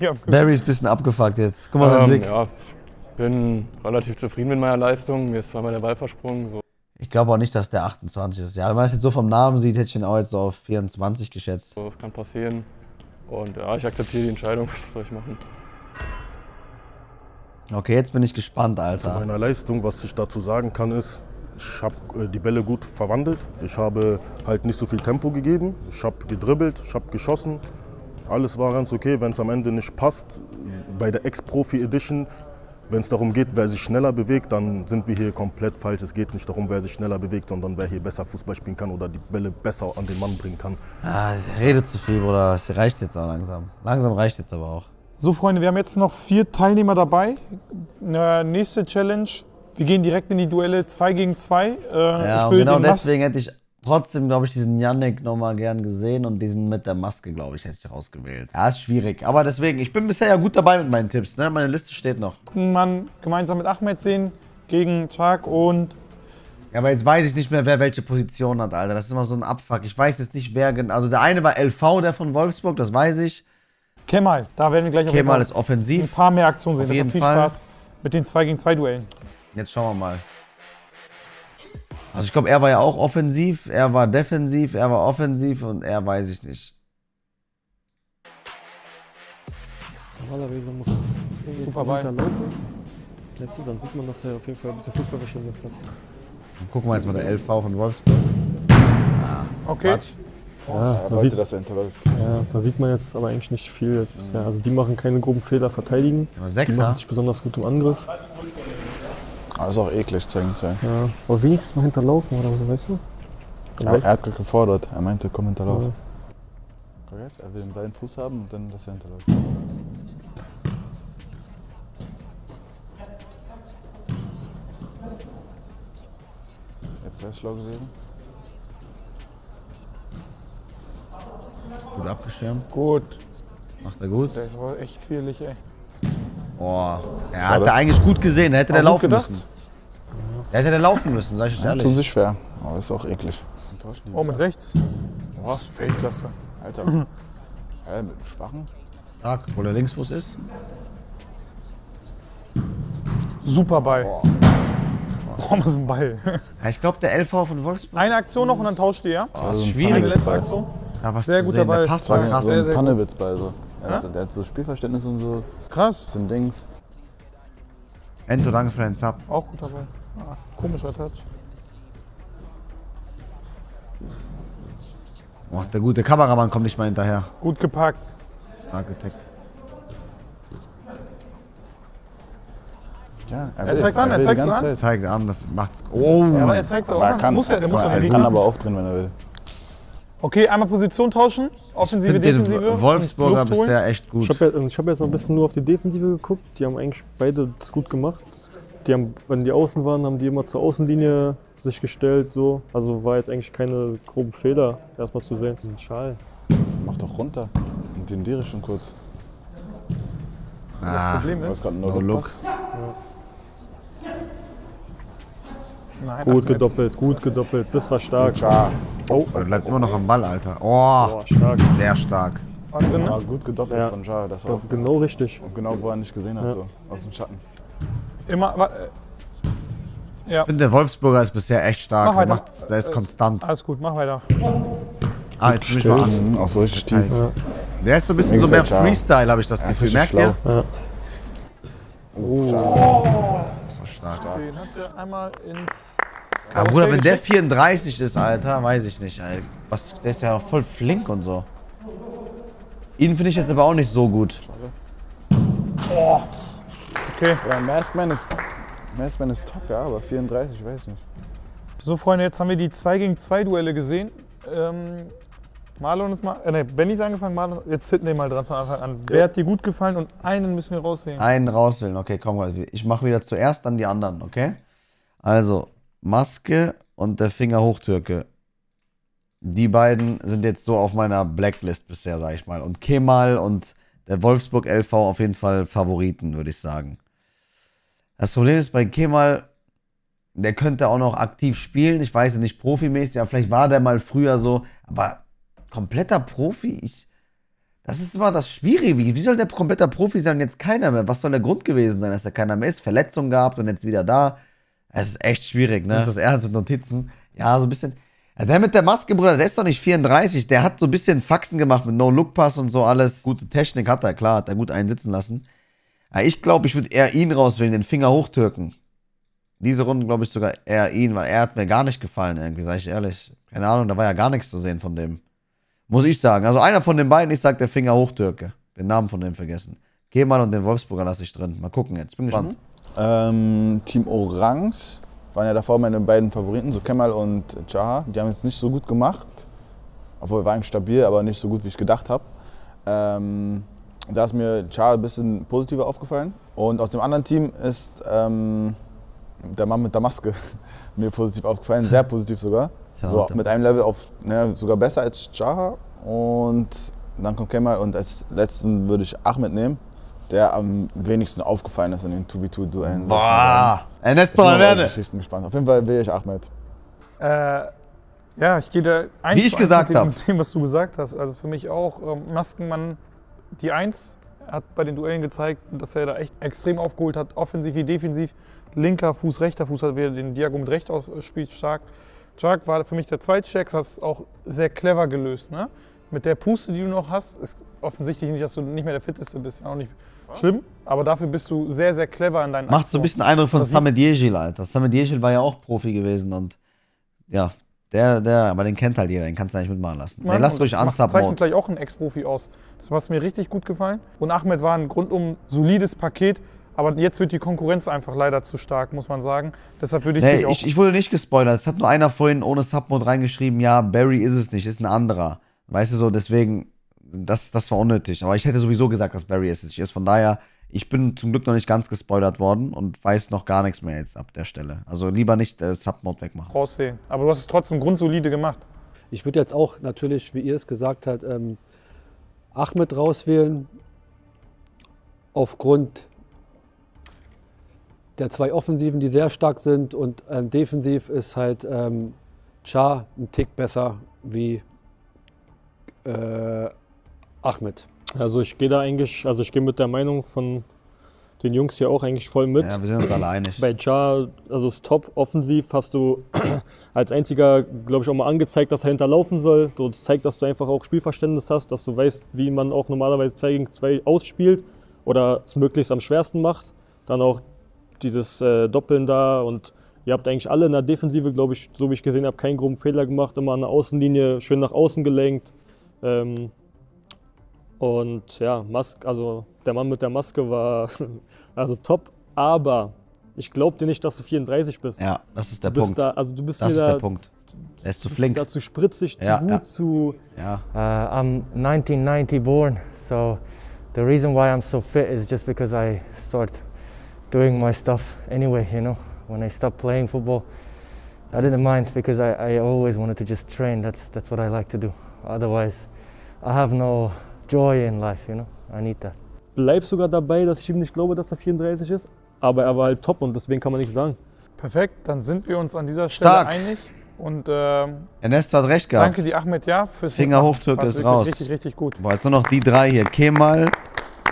Ja? Barry ist ein bisschen abgefuckt jetzt. Guck mal Ähm, Blick. ja, ich bin relativ zufrieden mit meiner Leistung. Mir ist zweimal der Ball versprungen. So. Ich glaube auch nicht, dass der 28 ist. Ja, wenn man das jetzt so vom Namen sieht, hätte ich ihn auch jetzt so auf 24 geschätzt. so kann passieren. Und ja, ich akzeptiere die Entscheidung. Was soll ich machen? Okay, jetzt bin ich gespannt, Zu Alter. meiner Leistung, was ich dazu sagen kann, ist, ich habe äh, die Bälle gut verwandelt. Ich habe halt nicht so viel Tempo gegeben. Ich habe gedribbelt, ich habe geschossen. Alles war ganz okay. Wenn es am Ende nicht passt, bei der Ex-Profi Edition, wenn es darum geht, wer sich schneller bewegt, dann sind wir hier komplett falsch. Es geht nicht darum, wer sich schneller bewegt, sondern wer hier besser Fußball spielen kann oder die Bälle besser an den Mann bringen kann. Ah, redet zu viel, Bruder. Es reicht jetzt auch langsam. Langsam reicht jetzt aber auch. So, Freunde, wir haben jetzt noch vier Teilnehmer dabei. Äh, nächste Challenge. Wir gehen direkt in die Duelle 2 gegen 2. Äh, Ja, genau deswegen hätte ich trotzdem, glaube ich, diesen Yannick nochmal gern gesehen und diesen mit der Maske, glaube ich, hätte ich rausgewählt. Ja, ist schwierig. Aber deswegen, ich bin bisher ja gut dabei mit meinen Tipps. Ne? Meine Liste steht noch. Mann gemeinsam mit Ahmed sehen gegen Chak und Ja, aber jetzt weiß ich nicht mehr, wer welche Position hat, Alter. Das ist immer so ein Abfuck. Ich weiß jetzt nicht, wer genau. Also der eine war LV, der von Wolfsburg, das weiß ich. Kemal. Da werden wir gleich auf Kemal ist offensiv. ein paar mehr Aktionen sehen. Auf Deshalb jeden viel Fall. Spaß mit den 2 gegen 2 Duellen. Jetzt schauen wir mal. Also ich glaube, er war ja auch offensiv, er war defensiv, er war offensiv und er weiß ich nicht. Normalerweise muss, muss er jetzt Super hinterlaufen. Weißt du, dann sieht man, dass er auf jeden Fall ein bisschen Fußballverständnis hat. Dann gucken wir jetzt mal der LV von Wolfsburg. Okay. Quatsch. Ja, Er da sieht, dass er hinterläuft. ja, da sieht man jetzt aber eigentlich nicht viel bisher. Also die machen keine groben Fehler, verteidigen. Aber Die Sechser. machen sich besonders gut im Angriff. Aber ist auch eklig, zeigen zu Ja, aber wenigstens mal hinterlaufen oder so, weißt du? Dann Er, er hat gerade gefordert. Er meinte, komm hinterlauf. Ja. Er will den Ball im Fuß haben und dann, dass er hinterläuft. Jetzt sehr schlau gewesen. Gut abgeschirmt. Gut. Macht er gut. Der ist aber echt quirlig, ey. Boah. Er hat er eigentlich gut gesehen. Hätte der laufen gedacht. müssen. Er hätte der laufen müssen, sag ich euch Ja, ehrlich. tun sich schwer, aber ist auch eklig. Oh, mit rechts. Boah, Weltklasse. Alter. Hä, mit dem Schwachen? Stark, wo der Linksfuß ist. Super Ball. Boah, was ist ein Ball. Ja, ich glaube, der LV von Wolfsburg. Eine Aktion noch und dann tauscht ihr, ja? Oh, das ist Eine schwierig. letzte Aktion. Ja, was Sehr guter sehen. Ball. Der Pass war krass. Sehr, sehr Pannewitz bei so. Er Ja? hat, der hat so Spielverständnis und so. Ist krass. So ein Ding. Ento, danke für deinen Sub. Auch guter Ball. Ah, komischer Touch. Oh, der gute Kameramann kommt nicht mal hinterher. Gut gepackt. Architekt. Ja, Er zeigt's an, er will die zeigt's ganze an. Zeit. Zeigt an, das macht's. Oh! Ja, aber er zeigt's auch Aber er an. kann, Muss er, der muss aber ja er kann aufdrehen, wenn er will. Okay, einmal Position tauschen. Ich Offensive, den Defensive. Wolfsburger Luft holen. bisher echt Ich gut. habe ja, ich hab jetzt noch ein bisschen nur auf die Defensive geguckt. Die haben eigentlich beide das gut gemacht. Die haben, wenn die außen waren, haben die immer zur Außenlinie sich gestellt. So. Also war jetzt eigentlich keine groben Fehler erstmal zu sehen. Ein Schal. Mach doch runter. Und den Dere schon kurz. Ah, Problem Was ist, gerade ein no look. nein, Gut gedoppelt, gut gedoppelt. Das war stark. Ciao. Oh, er bleibt immer noch am Ball, Alter. Oh, Boah, stark. sehr stark. war drin, War ne? gut gedoppelt Ja. von Jar. Das war genau richtig. und genau, wo er nicht gesehen hat, Ja. so aus dem Schatten. Immer, äh, ja, Ich finde, der Wolfsburger ist bisher echt stark. Mach macht, der ist konstant. alles gut, mach weiter. Ah, jetzt nehme ich mal an. Auch so richtig tief. Ja. Der ist so ein bisschen so mehr. Freestyle, habe ich das Gefühl. Merkt ihr? Ja. So stark. Den hat er einmal ins. Ja, Bruder, wenn der 34 ist, Alter, weiß ich nicht, Alter. Was, der ist ja auch voll flink und so. Ihn finde ich jetzt aber auch nicht so gut. Okay. Ja, Maskman ist, Maskman ist top, ja, aber 34, weiß nicht. So, Freunde, jetzt haben wir die 2 gegen 2 Duelle gesehen. Ähm, Marlon ist mal. Äh, ne, Benny ist angefangen, Marlon. Jetzt Sidney mal dran von Anfang an. Wer hat dir gut gefallen und einen müssen wir rauswählen? Einen rauswählen, okay, komm mal. Ich mache wieder zuerst, dann die anderen, okay? Also, Maske und der Fingerhochtürke. Die beiden sind jetzt so auf meiner Blacklist bisher, sag ich mal. Und Kemal und der Wolfsburg LV auf jeden Fall Favoriten, würde ich sagen. Das Problem ist bei Kemal, der könnte auch noch aktiv spielen. Ich weiß nicht, profimäßig, aber vielleicht war der mal früher so. Aber kompletter Profi, ich. Das ist immer das Schwierige. Wie, wie soll der kompletter Profi sein und jetzt keiner mehr? Was soll der Grund gewesen sein, dass er keiner mehr ist? Verletzung gehabt und jetzt wieder da. Es ist echt schwierig, ne? Das ist ernst mit Notizen. Ja, so ein bisschen. Der mit der Maske, Bruder, der ist doch nicht 34. Der hat so ein bisschen Faxen gemacht mit No-Look-Pass und so alles. Gute Technik hat er, klar, hat er gut einsitzen lassen. Ja, ich glaube, ich würde eher ihn rauswählen, den Finger hochtürken. Diese Runde glaube ich sogar eher ihn, weil er hat mir gar nicht gefallen, irgendwie, sage ich ehrlich. Keine Ahnung, da war ja gar nichts zu sehen von dem. Muss ich sagen. Also einer von den beiden, ich sag der Finger Hochtürke. Den Namen von dem vergessen. Kemal und den Wolfsburger lasse ich drin. Mal gucken jetzt. Bin gespannt. Ähm, Team Orange waren ja davor meine beiden Favoriten, so Kemal und Jaha. Die haben es nicht so gut gemacht. Obwohl, waren stabil, aber nicht so gut, wie ich gedacht habe. Ähm, da ist mir Jaha ein bisschen positiver aufgefallen. Und aus dem anderen Team ist ähm, der Mann mit der Maske mir positiv aufgefallen, sehr positiv sogar. Ja, so, mit einem Level auf, ne, sogar besser als Jaha. Und dann kommt Kemal und als letzten würde ich Ahmed nehmen, der am wenigsten aufgefallen ist in den 2v2-Duellen. Boah! Ernesto Valverde. Geschichten gespannt. Auf jeden Fall wähle ich Ahmed. Äh, ja, ich gehe da eins Wie ich gesagt mit dem- hab. mit dem, was du gesagt hast. Also für mich auch ähm, Maskenmann die Eins hat bei den Duellen gezeigt, dass er da echt extrem aufgeholt hat, offensiv wie defensiv. Linker Fuß, rechter Fuß hat wieder den Diago mit rechts ausspielt stark. Stark war für mich der zweitstärkste, hast es auch sehr clever gelöst. Ne? Mit der Puste, die du noch hast, ist offensichtlich nicht, dass du nicht mehr der Fitteste bist. Auch nicht schlimm, aber dafür bist du sehr, sehr clever in deinen Macht so ein bisschen Eindruck von Samet Yejil, Alter. Samet Yejil war ja auch Profi gewesen und ja, der, der, aber den kennt halt jeder, den kannst du nicht mitmachen lassen. Mann, Den lass und ruhig das zeichnet gleich auch ein Ex-Profi aus. Das hat mir richtig gut gefallen. Und Ahmed war ein rundum solides Paket. Aber jetzt wird die Konkurrenz einfach leider zu stark, muss man sagen. Deshalb würde ich Nee, dich auch ich, ich wurde nicht gespoilert. Es hat nur einer vorhin ohne Submode reingeschrieben, ja, Barry ist es nicht, ist ein anderer. Weißt du so, deswegen, das, das war unnötig. Aber ich hätte sowieso gesagt, dass Barry es nicht ist. Von daher, ich bin zum Glück noch nicht ganz gespoilert worden und weiß noch gar nichts mehr jetzt ab der Stelle. Also lieber nicht äh, Submode wegmachen. rauswählen. Aber du hast es trotzdem grundsolide gemacht. Ich würde jetzt auch natürlich, wie ihr es gesagt habt, ähm, Ahmed rauswählen. Aufgrund der zwei Offensiven, die sehr stark sind. Und ähm, defensiv ist halt ähm, Char ein Tick besser wie äh, Ahmed. Also ich gehe da eigentlich, also ich gehe mit der Meinung von den Jungs hier auch eigentlich voll mit. Ja, wir sind uns alle einig. Bei Ja, also das Top offensiv hast du als einziger, glaube ich, auch mal angezeigt, dass er hinterlaufen soll. So, das zeigt, dass du einfach auch Spielverständnis hast, dass du weißt, wie man auch normalerweise 2 gegen 2 ausspielt oder es möglichst am schwersten macht. Dann auch dieses äh, Doppeln da und ihr habt eigentlich alle in der Defensive, glaube ich, so wie ich gesehen habe, keinen groben Fehler gemacht, immer an der Außenlinie schön nach außen gelenkt. Ähm, und ja, Mask, also der Mann mit der Maske war also top, aber ich glaube dir nicht, dass du 34 bist. Ja, das ist der du bist Punkt. Da, also du bist das ist der Punkt. Er ist zu flink. da zu spritzig, zu Ja, gut, ja. zu. Ja. Uh, I'm 1990 born, so the reason why I'm so fit is just because I start doing my stuff anyway, you know. When I stopped playing football, I didn't mind because I, I always wanted to just train. That's, that's what I like to do. Otherwise, I have no joy in life, you know. I need that. Bleib sogar dabei, dass ich ihm nicht glaube, dass er 34 ist. Aber er war halt top und deswegen kann man nichts sagen. Perfekt, dann sind wir uns an dieser Stelle Stark. einig. Und ähm, Ernesto hat recht gehabt. danke die Ahmed ja fürs Finger hoch, Türke ist raus. Richtig, richtig gut. Boah, jetzt nur noch die drei hier. Kemal,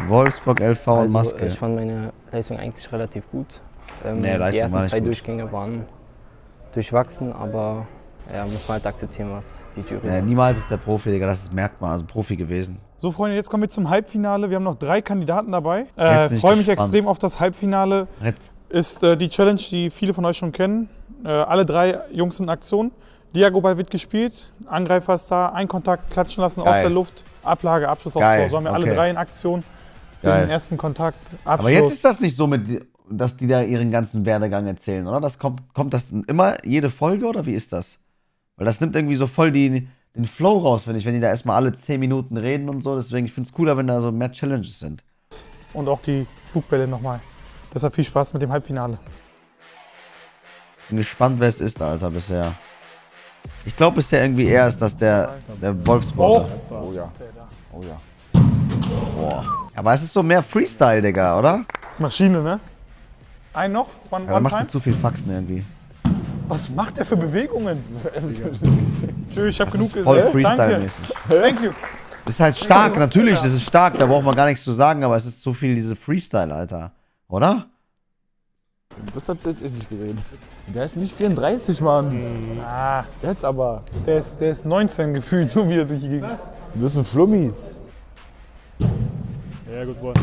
Wolfsburg, LV und Also, Maske. ich fand meine Leistung eigentlich relativ gut. Ähm, Nee, die Leistung ersten war nicht zwei gut. Durchgänge waren durchwachsen, aber ja, muss man halt akzeptieren, was die Jury Nee, sagt. niemals ist der Profi, Digga. Das ist, merkt man. Also Profi gewesen. So, Freunde, jetzt kommen wir zum Halbfinale. Wir haben noch drei Kandidaten dabei. Äh, Freue mich extrem auf das Halbfinale. Jetzt. Ist äh, die Challenge, die viele von euch schon kennen. Äh, alle drei Jungs in Aktion. Diago-Ball wird gespielt. Angreifer ist da. Ein Kontakt klatschen lassen aus Geil. der Luft. Ablage, Abschluss aufs Tor. So haben wir alle okay. drei in Aktion. Für Geil. den ersten Kontakt. Abschluss. Aber jetzt ist das nicht so, mit, dass die da ihren ganzen Werdegang erzählen, oder? Das kommt, kommt das immer jede Folge oder wie ist das? Weil das nimmt irgendwie so voll die, den Flow raus, finde ich, wenn die da erstmal alle 10 Minuten reden und so. Deswegen, ich finde es cooler, wenn da so mehr Challenges sind. Und auch die Flugbälle nochmal. Deshalb viel Spaß mit dem Halbfinale. Bin gespannt, wer es ist, Alter, bisher. Ich glaube bisher irgendwie eher ist das der, der Wolfsburger. Oh ja. Oh ja. Boah. Aber es ist so mehr Freestyle, Digga, oder? Maschine, ne? Ein noch? One, Ja, da one macht time? mir zu viel Faxen irgendwie. Was macht der für Bewegungen? Tschüss, ich habe genug ist voll. Freestyle-mäßig. Danke. Thank you. Das ist halt stark, natürlich, das ist stark, da braucht man gar nichts zu sagen, aber es ist zu viel diese Freestyle, Alter. Oder? Das habt ihr jetzt echt nicht gesehen. Der ist nicht 34, Mann. Ah, Jetzt aber. der ist, der ist 19 gefühlt, so wie er durch die Gegend. Das ist ein Flummi. Ja, gut, boah.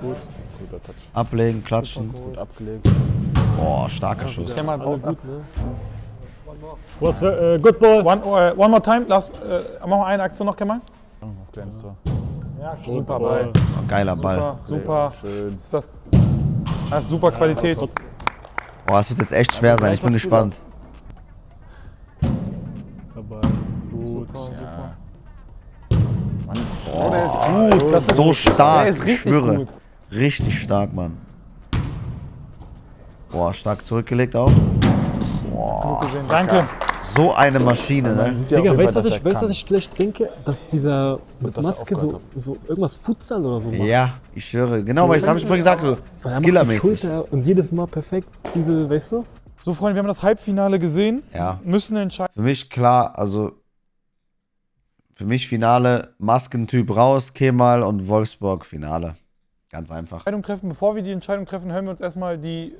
Gut. Guter Touch. Ablegen, klatschen. Gut abgelegt. Boah, starker Schuss. Der mal baut ab. Was für, äh, good ball. One, äh, one more time. Last, äh, machen wir eine Aktion noch, Kemal. Auf kleines Tor. Ja, super ball. Ball. Geiler Ball. Super, super. Schön. Ist das, das ist super Qualität. Boah, es wird jetzt echt schwer sein, ich bin gespannt. Dabei. Gut. Ja. Gut, das ist so stark, der ist ich richtig schwöre. gut. Richtig stark, Mann. Boah, stark zurückgelegt auch. Boah, Gesehen. Danke. so eine Maschine, ne? Ja Digga, weißt du, was ich, weißt, was ich vielleicht denke? Dass dieser mit dass er Maske so, so irgendwas Futsal oder so macht. Ja, ich schwöre. Genau, weil ich habe ich vorhin gesagt, so er skillermäßig. Und jedes Mal perfekt diese, weißt du? So, Freunde, wir haben das Halbfinale gesehen. Ja. Müssen entscheiden. Für mich klar, also für mich Finale, Maskentyp raus, Kemal und Wolfsburg Finale. Ganz einfach. Entscheidung treffen. Bevor wir die Entscheidung treffen, hören wir uns erstmal die.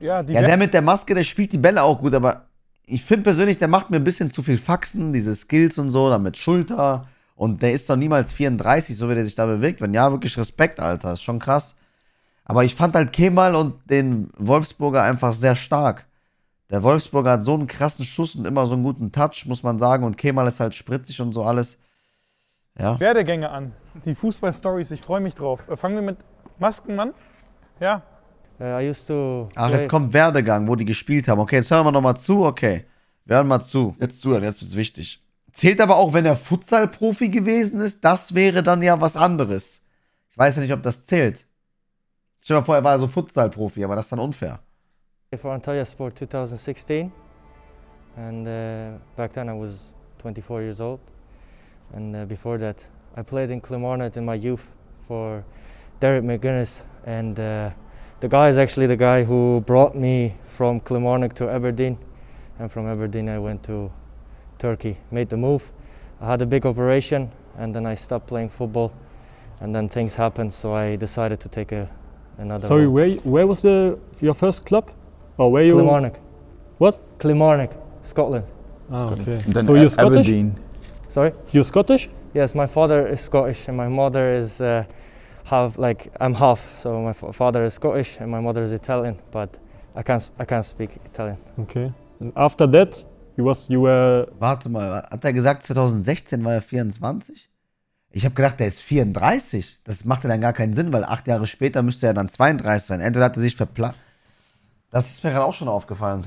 Ja, Ja, der mit der Maske, der spielt die Bälle auch gut, aber ich finde persönlich, der macht mir ein bisschen zu viel Faxen, diese Skills und so, dann mit Schulter. Und der ist doch niemals 34, so wie der sich da bewegt. Wenn ja, wirklich Respekt, Alter. Ist schon krass. Aber ich fand halt Kemal und den Wolfsburger einfach sehr stark. Der Wolfsburger hat so einen krassen Schuss und immer so einen guten Touch, muss man sagen. Und Kemal ist halt spritzig und so alles. Ja. Werdegänge an. Die Fußball-Stories. Ich freue mich drauf. Äh, Fangen wir mit Maskenmann. Ja. Uh, I used to. Ach, play- jetzt kommt Werdegang, wo die gespielt haben. Okay, jetzt hören wir nochmal zu. Okay, wir hören mal zu. Jetzt zuhören, jetzt ist wichtig. Zählt aber auch, wenn er Futsal-Profi gewesen ist, das wäre dann ja was anderes. Ich weiß ja nicht, ob das zählt. Stell dir mal vor, er war so Futsal-Profi, aber das ist dann unfair. for Antalya Sport 2016, and uh, back then I was 24 years old. And uh, before that, I played in Kilmarnock in my youth for Derek McGuinness, and uh, the guy is actually the guy who brought me from Kilmarnock to Aberdeen, and from Aberdeen I went to Turkey, made the move. I had a big operation, and then I stopped playing football, and then things happened, so I decided to take a, another. Sorry, role. where where was the your first club? Or where you? Kilmarnock. What? Kilmarnock, Scotland. Ah, okay. Then so you're Scottish? Aberdeen. Sorry. You're Scottish? Yes, my father is Scottish and my mother is uh, half. Like I'm half, so my fa- father is Scottish and my mother is Italian. But I can't s- I can't speak Italian. Okay. And after that, you was you were. Warte mal, hat er gesagt, 2016 war er 24? Ich habe gedacht, der ist 34. Das macht ja dann gar keinen Sinn, weil acht Jahre später müsste er dann 32 sein. Entweder hat er sich verplant. Das ist mir gerade auch schon aufgefallen.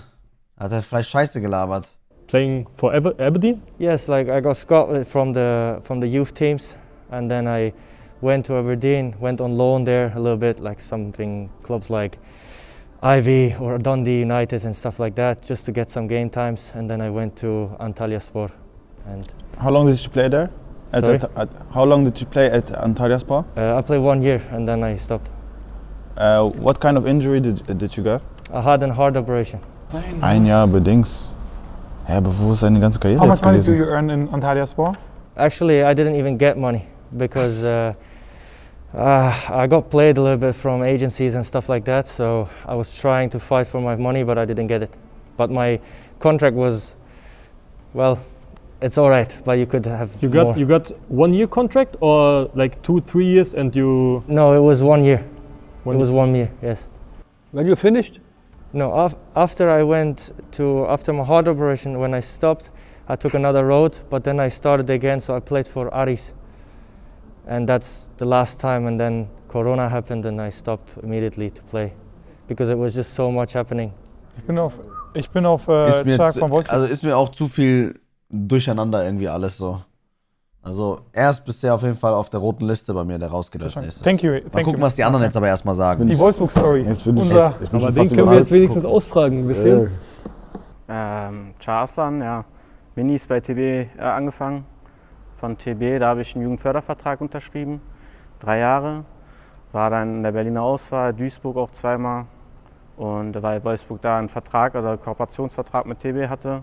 Hat er vielleicht Scheiße gelabert. Playing for Aber Aberdeen? Yes, like I got Scotland from the from the youth teams, and then I went to Aberdeen, went on loan there a little bit, like something clubs like Ivy or Dundee United and stuff like that, just to get some game times, and then I went to Antalyaspor, and How long did you play there? At, Sorry? at, at, how long did you play at Antalyaspor? uh, I played one year, and then I stopped. Uh, what kind of injury did, did you get? I had a heart operation. Ein Jahr bedingt. Ja, aber wo ist seine ganze Karriere How much money do you earn in Antalyaspor? Actually, I didn't even get money because uh, uh, I got played a little bit from agencies and stuff like that. So I was trying to fight for my money, but I didn't get it. But my contract was, well, it's all right. But you could have You got more. you got one year contract or like two three years and you. No, it was one year. One it was one year. Yes. When you finished? No, af- after I went to after my heart operation, when I stopped, I took another road, but then I started again. So I played for Aris, and that's the last time. And then Corona happened, and I stopped immediately to play because it was just so much happening. Ich bin auf, ich bin auf äh, ist Chark zu, von Wolfsburg. also ist mir auch zu viel durcheinander irgendwie alles so. Also erst bist du auf jeden Fall auf der roten Liste bei mir, der rausgeht als nächstes. Thank you, Mal thank gucken, you. was die anderen jetzt aber erstmal sagen. Die Wolfsburg-Story. Jetzt bin ich, Unser- jetzt, ich bin Aber den können wir jetzt wenigstens ausfragen, ein bisschen. Ähm, Charsan, ja. Minis bei TB äh, angefangen. Von TB, da habe ich einen Jugendfördervertrag unterschrieben. Drei Jahre. War dann in der Berliner Auswahl, Duisburg auch zweimal. Und weil Wolfsburg da einen Vertrag, also einen Kooperationsvertrag mit TB hatte,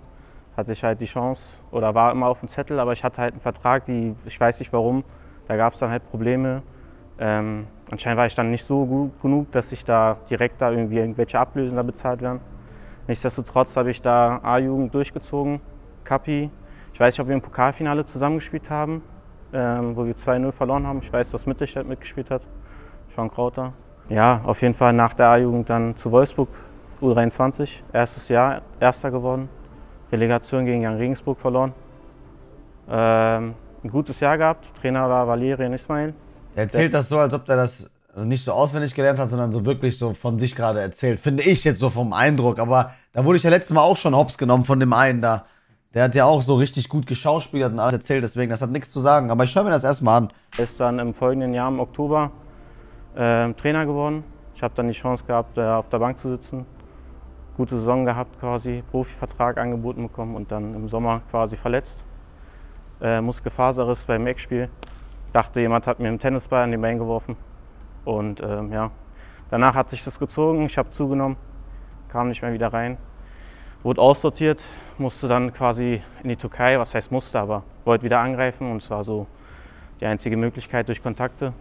hatte ich halt die Chance oder war immer auf dem Zettel, aber ich hatte halt einen Vertrag, die, ich weiß nicht warum, da gab es dann halt Probleme. Ähm, anscheinend war ich dann nicht so gut genug, dass ich da direkt da irgendwie irgendwelche Ablösen da bezahlt werden. Nichtsdestotrotz habe ich da A-Jugend durchgezogen, Kapi. Ich weiß nicht, ob wir im Pokalfinale zusammengespielt haben, ähm, wo wir 2-0 verloren haben. Ich weiß, dass Mittelstadt mitgespielt hat, Sean Krauter. Ja, auf jeden Fall nach der A-Jugend dann zu Wolfsburg, U23, erstes Jahr, Erster geworden. Relegation gegen Jan Regensburg verloren. Ähm, ein gutes Jahr gehabt, Trainer war Valerian Ismail. Der erzählt das so, als ob der das nicht so auswendig gelernt hat, sondern so wirklich so von sich gerade erzählt. Finde ich jetzt so vom Eindruck. Aber da wurde ich ja letztes Mal auch schon hops genommen von dem einen da. Der hat ja auch so richtig gut geschauspielert und alles erzählt, deswegen, das hat nichts zu sagen. Aber ich höre mir das erstmal an. Ist dann im folgenden Jahr im Oktober äh, Trainer geworden. Ich habe dann die Chance gehabt, äh, auf der Bank zu sitzen. Gute Saison gehabt quasi, Profivertrag angeboten bekommen und dann im Sommer quasi verletzt. Äh, Muskelfaserriss beim Eckspiel. Dachte, jemand hat mir einen Tennisball an den Bein geworfen. Und ähm, ja, danach hat sich das gezogen. Ich habe zugenommen, kam nicht mehr wieder rein. Wurde aussortiert, musste dann quasi in die Türkei, was heißt musste, aber wollte wieder angreifen und es war so die einzige Möglichkeit durch Kontakte.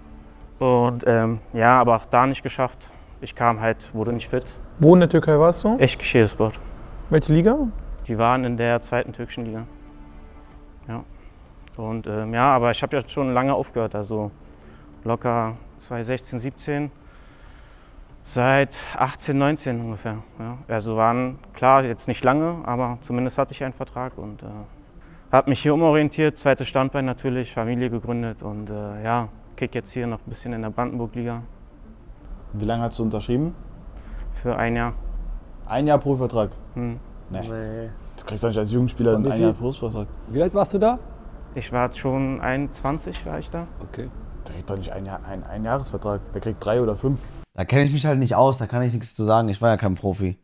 Und ähm, ja, aber auch da nicht geschafft. Ich kam halt, wurde nicht fit. Wo in der Türkei warst du? Echt Geschirrsport. Welche Liga? Die waren in der zweiten türkischen Liga. Ja. Und ähm, ja, aber ich habe ja schon lange aufgehört, also locker 2016, 17. Seit 18, 19 ungefähr. Ja. Also waren klar jetzt nicht lange, aber zumindest hatte ich einen Vertrag und äh, habe mich hier umorientiert. Zweites Standbein natürlich, Familie gegründet und äh, ja, kick jetzt hier noch ein bisschen in der Brandenburg-Liga Wie lange hast du unterschrieben? für ein Jahr. Ein Jahr Profivertrag? Hm. Nee. Das kriegst du nicht als Jugendspieler wie ein Jahr? Profivertrag. Wie alt warst du da? Ich war schon 21, war ich da. Okay. Der kriegt doch nicht ein, Jahr, ein, ein Jahresvertrag. Der kriegt drei oder fünf. Da kenne ich mich halt nicht aus, da kann ich nichts zu sagen. Ich war ja kein Profi.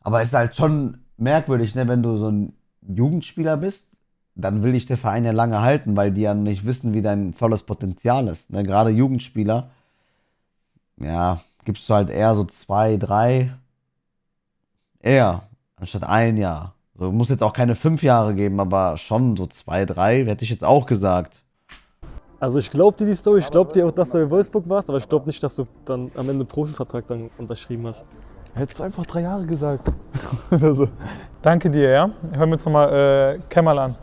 Aber es ist halt schon merkwürdig, ne, wenn du so ein Jugendspieler bist, dann will dich der Verein ja lange halten, weil die ja nicht wissen, wie dein volles Potenzial ist. Ne? Gerade Jugendspieler, ja, gibst du halt eher so zwei, drei, eher, anstatt ein Jahr. So, muss jetzt auch keine fünf Jahre geben, aber schon so zwei, drei, hätte ich jetzt auch gesagt. Also ich glaube dir die Story, ich glaube dir auch, dass du in Wolfsburg warst, aber ich glaube nicht, dass du dann am Ende Profivertrag dann unterschrieben hast. Hättest du einfach drei Jahre gesagt. Oder so. Danke dir, ja. Hören wir uns nochmal äh, Kemal an.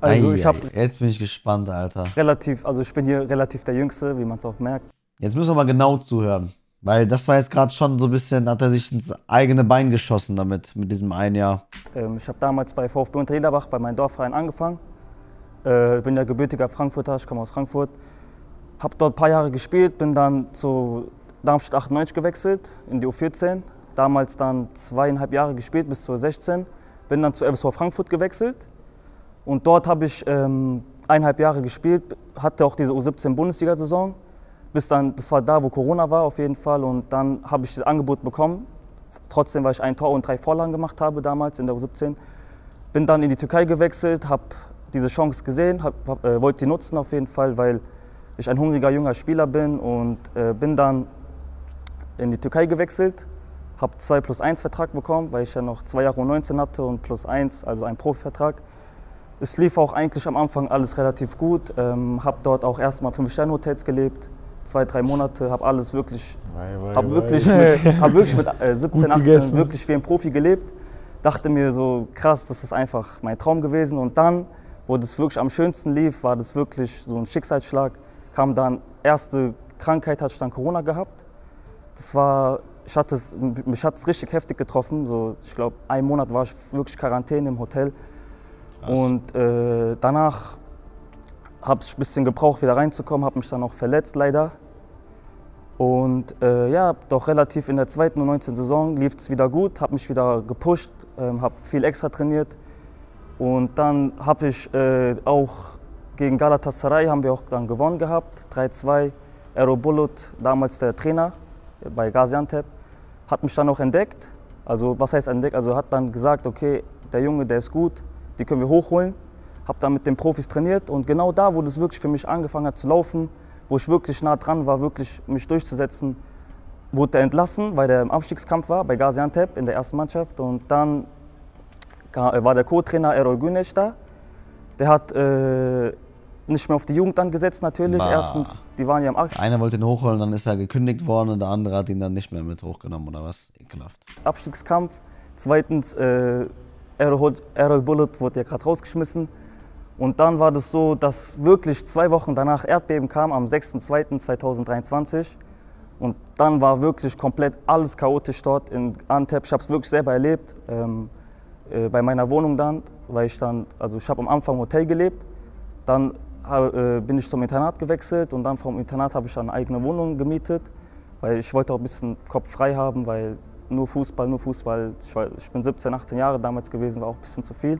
Also Ei, ich habe Jetzt bin ich gespannt, Alter. relativ, also ich bin hier relativ der Jüngste, wie man es auch merkt. Jetzt müssen wir mal genau zuhören. Weil das war jetzt gerade schon so ein bisschen, hat er sich ins eigene Bein geschossen damit, mit diesem ein Jahr. Ähm, ich habe damals bei VfB Unterjederbach bei meinem Dorfverein angefangen. Äh, ich bin ja gebürtiger Frankfurter, ich komme aus Frankfurt. Habe dort ein paar Jahre gespielt, bin dann zu Darmstadt 98 gewechselt, in die U14. Damals dann zweieinhalb Jahre gespielt, bis zur 16. Bin dann zu FSV Frankfurt gewechselt. Und dort habe ich ähm, eineinhalb Jahre gespielt, hatte auch diese U17-Bundesliga-Saison. Bis dann, das war da, wo Corona war auf jeden Fall. Und dann habe ich das Angebot bekommen. Trotzdem, weil ich ein Tor und drei Vorlagen gemacht habe damals in der U17. Bin dann in die Türkei gewechselt, habe diese Chance gesehen, hab, hab, äh, wollte sie nutzen auf jeden Fall, weil ich ein hungriger junger Spieler bin und äh, bin dann in die Türkei gewechselt, habe 2 plus 1 Vertrag bekommen, weil ich ja noch zwei Jahre U19 hatte und plus 1, also ein Profivertrag. Es lief auch eigentlich am Anfang alles relativ gut, ähm, habe dort auch erstmal fünf Sterne Hotels gelebt, zwei, drei Monate, habe alles wirklich, habe wirklich, mit, hab wirklich mit äh, 17, Gut 18 gegessen. wirklich wie ein Profi gelebt. Dachte mir so, krass, das ist einfach mein Traum gewesen. Und dann, wo das wirklich am schönsten lief, war das wirklich so ein Schicksalsschlag. Kam dann, erste Krankheit hatte ich dann Corona gehabt. Das war, ich hatte es, mich hat es richtig heftig getroffen. So, ich glaube, einen Monat war ich wirklich Quarantäne im Hotel. Und äh, danach habe ich ein bisschen gebraucht, wieder reinzukommen, habe mich dann auch verletzt leider. Und äh, ja, doch relativ in der zweiten und 19. Saison lief es wieder gut, habe mich wieder gepusht, ähm, habe viel extra trainiert. Und dann habe ich äh, auch gegen Galatasaray haben wir auch dann gewonnen gehabt, 3-2. Ero Bulut, damals der Trainer bei Gaziantep, hat mich dann auch entdeckt. Also was heißt entdeckt? Also hat dann gesagt, okay, der Junge, der ist gut, die können wir hochholen. Habe dann mit den Profis trainiert und genau da, wo das wirklich für mich angefangen hat zu laufen, wo ich wirklich nah dran war, wirklich mich durchzusetzen, wurde er entlassen, weil er im Abstiegskampf war bei Gaziantep in der ersten Mannschaft. Und dann war der Co-Trainer Erol Güneş da. Der hat äh, nicht mehr auf die Jugend angesetzt natürlich. Bah. Erstens, die waren ja im Abstieg. Einer wollte ihn hochholen, dann ist er gekündigt worden und der andere hat ihn dann nicht mehr mit hochgenommen oder was? Ekelhaft. Abstiegskampf. Zweitens, äh, Errol, Errol Bullet wurde ja gerade rausgeschmissen. Und dann war das so, dass wirklich zwei Wochen danach Erdbeben kam, am 6.2.2023. Und dann war wirklich komplett alles chaotisch dort in Antep. Ich habe es wirklich selber erlebt, ähm, äh, bei meiner Wohnung dann, weil ich dann, also ich habe am Anfang im Hotel gelebt, dann ha- äh, bin ich zum Internat gewechselt und dann vom Internat habe ich eine eigene Wohnung gemietet, weil ich wollte auch ein bisschen Kopf frei haben, weil nur Fußball, nur Fußball, ich, war, ich bin 17, 18 Jahre damals gewesen, war auch ein bisschen zu viel.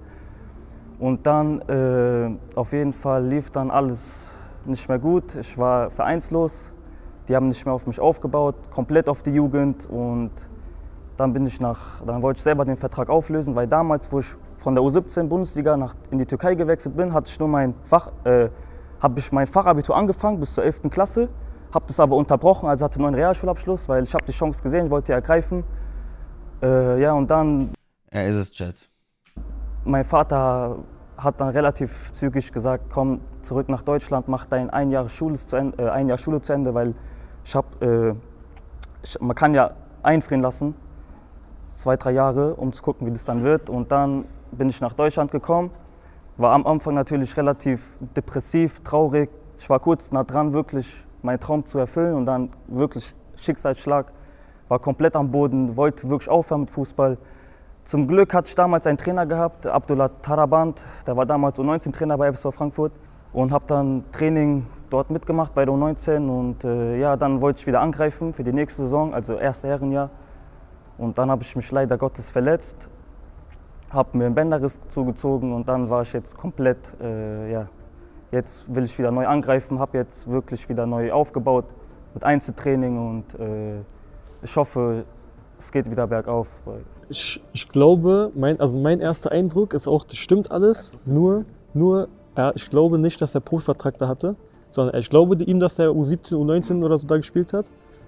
Und dann äh, auf jeden Fall lief dann alles nicht mehr gut. Ich war vereinslos. Die haben nicht mehr auf mich aufgebaut, komplett auf die Jugend. Und dann bin ich nach, dann wollte ich selber den Vertrag auflösen, weil damals, wo ich von der U17 Bundesliga nach, in die Türkei gewechselt bin, hatte ich nur mein Fach, äh, habe ich mein Fachabitur angefangen bis zur 11. Klasse, habe das aber unterbrochen, also hatte nur einen Realschulabschluss, weil ich habe die Chance gesehen, wollte die ergreifen. Äh, ja, und dann Er ist es, Chat. mein Vater hat dann relativ zügig gesagt, komm zurück nach Deutschland, mach dein ein Jahr Schule zu Ende, äh, ein Jahr Schule zu Ende weil ich hab, äh, ich, man kann ja einfrieren lassen, zwei, drei Jahre, um zu gucken, wie das dann wird. Und dann bin ich nach Deutschland gekommen, war am Anfang natürlich relativ depressiv, traurig. Ich war kurz nah dran, wirklich meinen Traum zu erfüllen und dann wirklich Schicksalsschlag, war komplett am Boden, wollte wirklich aufhören mit Fußball. Zum Glück hatte ich damals einen Trainer gehabt, Abdullah Taraband, der war damals U19-Trainer bei FSV Frankfurt und habe dann Training dort mitgemacht bei der U19 und äh, ja, dann wollte ich wieder angreifen für die nächste Saison, also erste Herrenjahr. Und dann habe ich mich leider Gottes verletzt, habe mir einen Bänderriss zugezogen und dann war ich jetzt komplett, äh, ja, jetzt will ich wieder neu angreifen, habe jetzt wirklich wieder neu aufgebaut mit Einzeltraining und äh, ich hoffe, es geht wieder bergauf. Ich, ich glaube, mein, also mein erster Eindruck ist auch, das stimmt alles. Nur, nur ja, ich glaube nicht, dass er Profivertrag da hatte, sondern ich glaube ihm, dass er U17, U19 oder so da gespielt hat.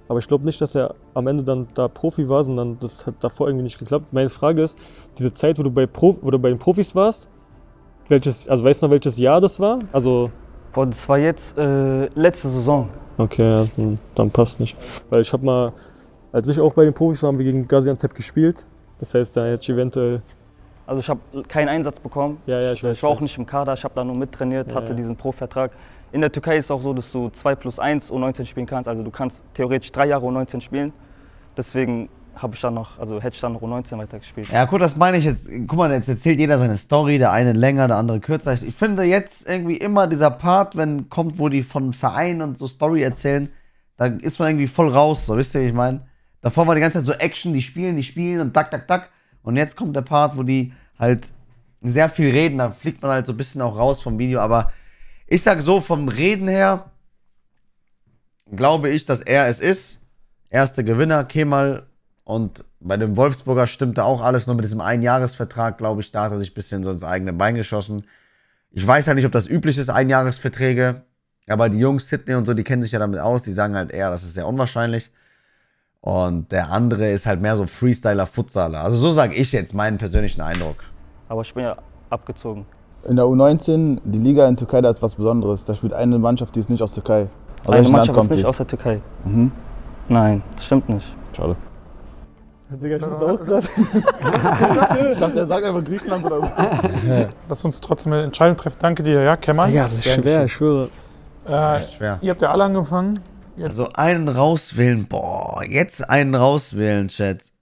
Aber ich glaube nicht, dass er am Ende dann da Profi war, sondern das hat davor irgendwie nicht geklappt. Meine Frage ist, diese Zeit, wo du bei, Pro, wo du bei den Profis warst, welches, also weißt du noch, welches Jahr das war? Also Boah, das war jetzt äh, letzte Saison. Okay, dann, dann passt nicht. Weil ich habe mal, als ich auch bei den Profis war, haben wir gegen Gaziantep gespielt. Das heißt, da hätte ich eventuell. Also ich habe keinen Einsatz bekommen. Ja, ja, ich weiß. Ich war auch nicht im Kader, ich habe da nur mittrainiert, Ja, hatte diesen Pro-Vertrag. In der Türkei ist es auch so, dass du 2 plus 1 U19 spielen kannst. Also du kannst theoretisch drei Jahre U19 spielen. Deswegen habe ich dann noch, also hätte ich dann noch U19 weitergespielt. Ja, gut, das meine ich jetzt. Guck mal, jetzt erzählt jeder seine Story, der eine länger, der andere kürzer. Ich finde jetzt irgendwie immer dieser Part, wenn kommt, wo die von Vereinen und so Story erzählen, da ist man irgendwie voll raus, so wisst ihr, wie ich meine? Davor war die ganze Zeit so Action, die spielen, die spielen und tak, tak, tak. Und jetzt kommt der Part, wo die halt sehr viel reden, da fliegt man halt so ein bisschen auch raus vom Video. Aber ich sag so, vom Reden her glaube ich, dass er es ist. Erster Gewinner, Kemal. Und bei dem Wolfsburger stimmte auch alles, nur mit diesem Einjahresvertrag, glaube ich, da hat er sich ein bisschen so ins eigene Bein geschossen. Ich weiß ja nicht, ob das üblich ist, Einjahresverträge. Aber die Jungs, Sydney und so, die kennen sich ja damit aus. Die sagen halt eher, das ist sehr unwahrscheinlich. Und der andere ist halt mehr so Freestyler, Futsaler. Also so sage ich jetzt meinen persönlichen Eindruck. Aber ich bin ja abgezogen. In der U19, die Liga in Türkei, da ist was Besonderes. Da spielt eine Mannschaft, die ist nicht aus Türkei. Aus Eine Mannschaft ist kommt nicht die? aus der Türkei. Mhm. Nein, das stimmt nicht. Schade. Digga, ich auch gerade. Ich dachte, er sagt einfach Griechenland oder so. Lass uns trotzdem eine Entscheidung treffen. Danke dir, ja, Kemal. Ja, das ist schwer, ich schwöre. Äh, echt schwer. Ihr habt ja alle angefangen. Jetzt Also einen rauswählen, boah, jetzt einen rauswählen, Chat.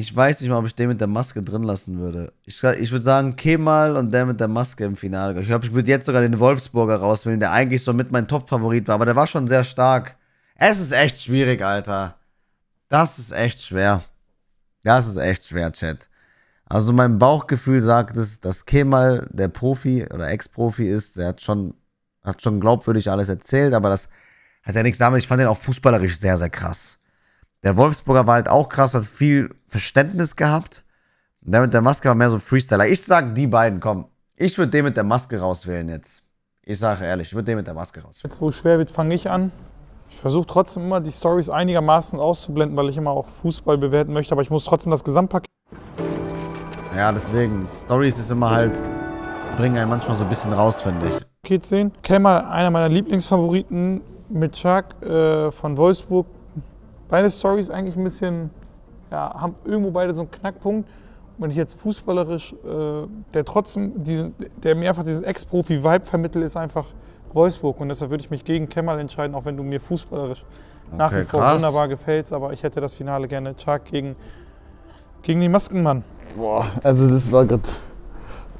Ich weiß nicht mal, ob ich den mit der Maske drin lassen würde. Ich, ich würde sagen, Kemal und der mit der Maske im Finale. Ich glaube, ich würde jetzt sogar den Wolfsburger rauswählen, der eigentlich so mit mein Top-Favorit war, aber der war schon sehr stark. Es ist echt schwierig, Alter. Das ist echt schwer. Das ist echt schwer, Chat. Also mein Bauchgefühl sagt es, dass Kemal der Profi oder Ex-Profi ist. Der hat schon, hat schon glaubwürdig alles erzählt, aber das hat ja nichts damit. Ich fand den auch fußballerisch sehr, sehr krass. Der Wolfsburger war halt auch krass, hat viel Verständnis gehabt. Und der mit der Maske war mehr so Freestyler. Ich sag die beiden, komm. Ich würde den mit der Maske rauswählen jetzt. Ich sage ehrlich, ich würde den mit der Maske rauswählen. Jetzt, wo es schwer wird, fange ich an. Ich versuche trotzdem immer die Stories einigermaßen auszublenden, weil ich immer auch Fußball bewerten möchte, aber ich muss trotzdem das Gesamtpaket Ja, deswegen, Stories ist immer halt, bringen einen manchmal so ein bisschen raus, finde ich. sehen. Kemal, einer meiner Lieblingsfavoriten mit Chuck äh, von Wolfsburg. Beide Stories eigentlich ein bisschen, ja, haben irgendwo beide so einen Knackpunkt. Wenn ich jetzt fußballerisch, äh, der trotzdem diesen, der mir einfach diesen Ex-Profi-Vibe vermittelt, ist einfach Wolfsburg. Und deshalb würde ich mich gegen Kemal entscheiden, auch wenn du mir fußballerisch nach wie Okay, vor krass. wunderbar gefällst. Aber ich hätte das Finale gerne Chuck gegen, gegen den Maskenmann. Boah, also das war gerade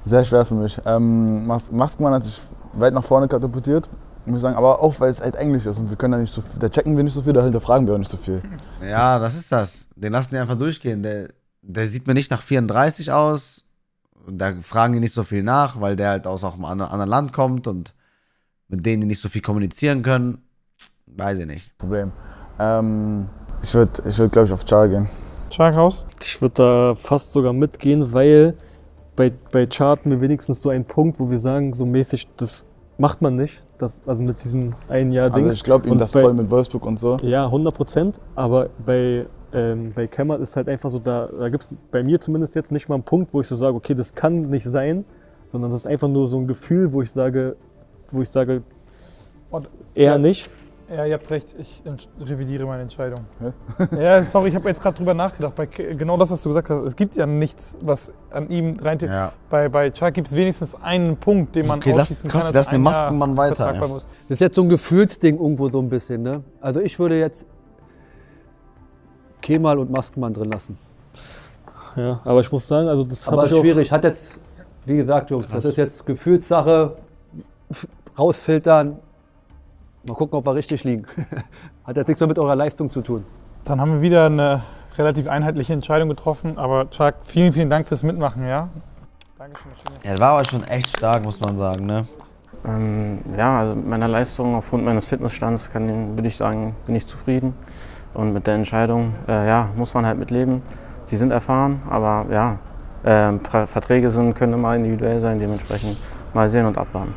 sehr schwer für mich. Ähm, Mas Maskenmann hat sich weit nach vorne katapultiert, muss ich sagen, aber auch weil es halt Englisch ist und wir können da nicht so viel, da checken wir nicht so viel, da hinterfragen wir auch nicht so viel. Ja, das ist das. Den lassen die einfach durchgehen. Der, der sieht mir nicht nach 34 aus. Da fragen die nicht so viel nach, weil der halt aus auch einem anderen Land kommt und mit denen die nicht so viel kommunizieren können. Weiß ich nicht. Problem. Ähm, ich würde, ich würd, glaube ich, auf Char gehen. Chuck Haus? Ich würde da fast sogar mitgehen, weil bei, bei Chart hatten wir wenigstens so einen Punkt, wo wir sagen, so mäßig, das macht man nicht. Das, also mit diesem ein Jahr Ding. Also ich glaube ihm das voll mit Wolfsburg und so. Ja, 100 Prozent. Aber bei, ähm, bei Kemal ist halt einfach so, da, da gibt es bei mir zumindest jetzt nicht mal einen Punkt, wo ich so sage, okay, das kann nicht sein, sondern das ist einfach nur so ein Gefühl, wo ich sage, wo ich sage, Und- eher ja, nicht. Ja, ihr habt recht, ich revidiere meine Entscheidung. ja, sorry, ich habe jetzt gerade drüber nachgedacht. Bei genau das, was du gesagt hast. Es gibt ja nichts, was an ihm rein. Ja. Bei, bei Chuck gibt es wenigstens einen Punkt, den man Okay, lass- krass, kann. lass als den ein Jahr Maskenmann weiter, Vertrag ja. Das ist jetzt so ein Gefühlsding irgendwo so ein bisschen, ne? Also ich würde jetzt Kemal und Maskenmann drin lassen. Ja, aber ich muss sagen, also das Aber ich schwierig. Hat jetzt, wie gesagt, Jungs, das ist jetzt Gefühlssache. Rausfiltern. Mal gucken, ob wir richtig liegen. Hat jetzt nichts mehr mit eurer Leistung zu tun. Dann haben wir wieder eine relativ einheitliche Entscheidung getroffen. Aber Chuck, vielen, vielen Dank fürs Mitmachen, ja? Dankeschön. Er war aber schon echt stark, muss man sagen, ne? Ähm, ja, also mit meiner Leistung aufgrund meines Fitnessstands kann, würde ich sagen, bin ich zufrieden. Und mit der Entscheidung, äh, ja, muss man halt mitleben. Sie sind erfahren, aber ja, Tra- Verträge sind, können immer individuell sein, dementsprechend mal sehen und abwarten.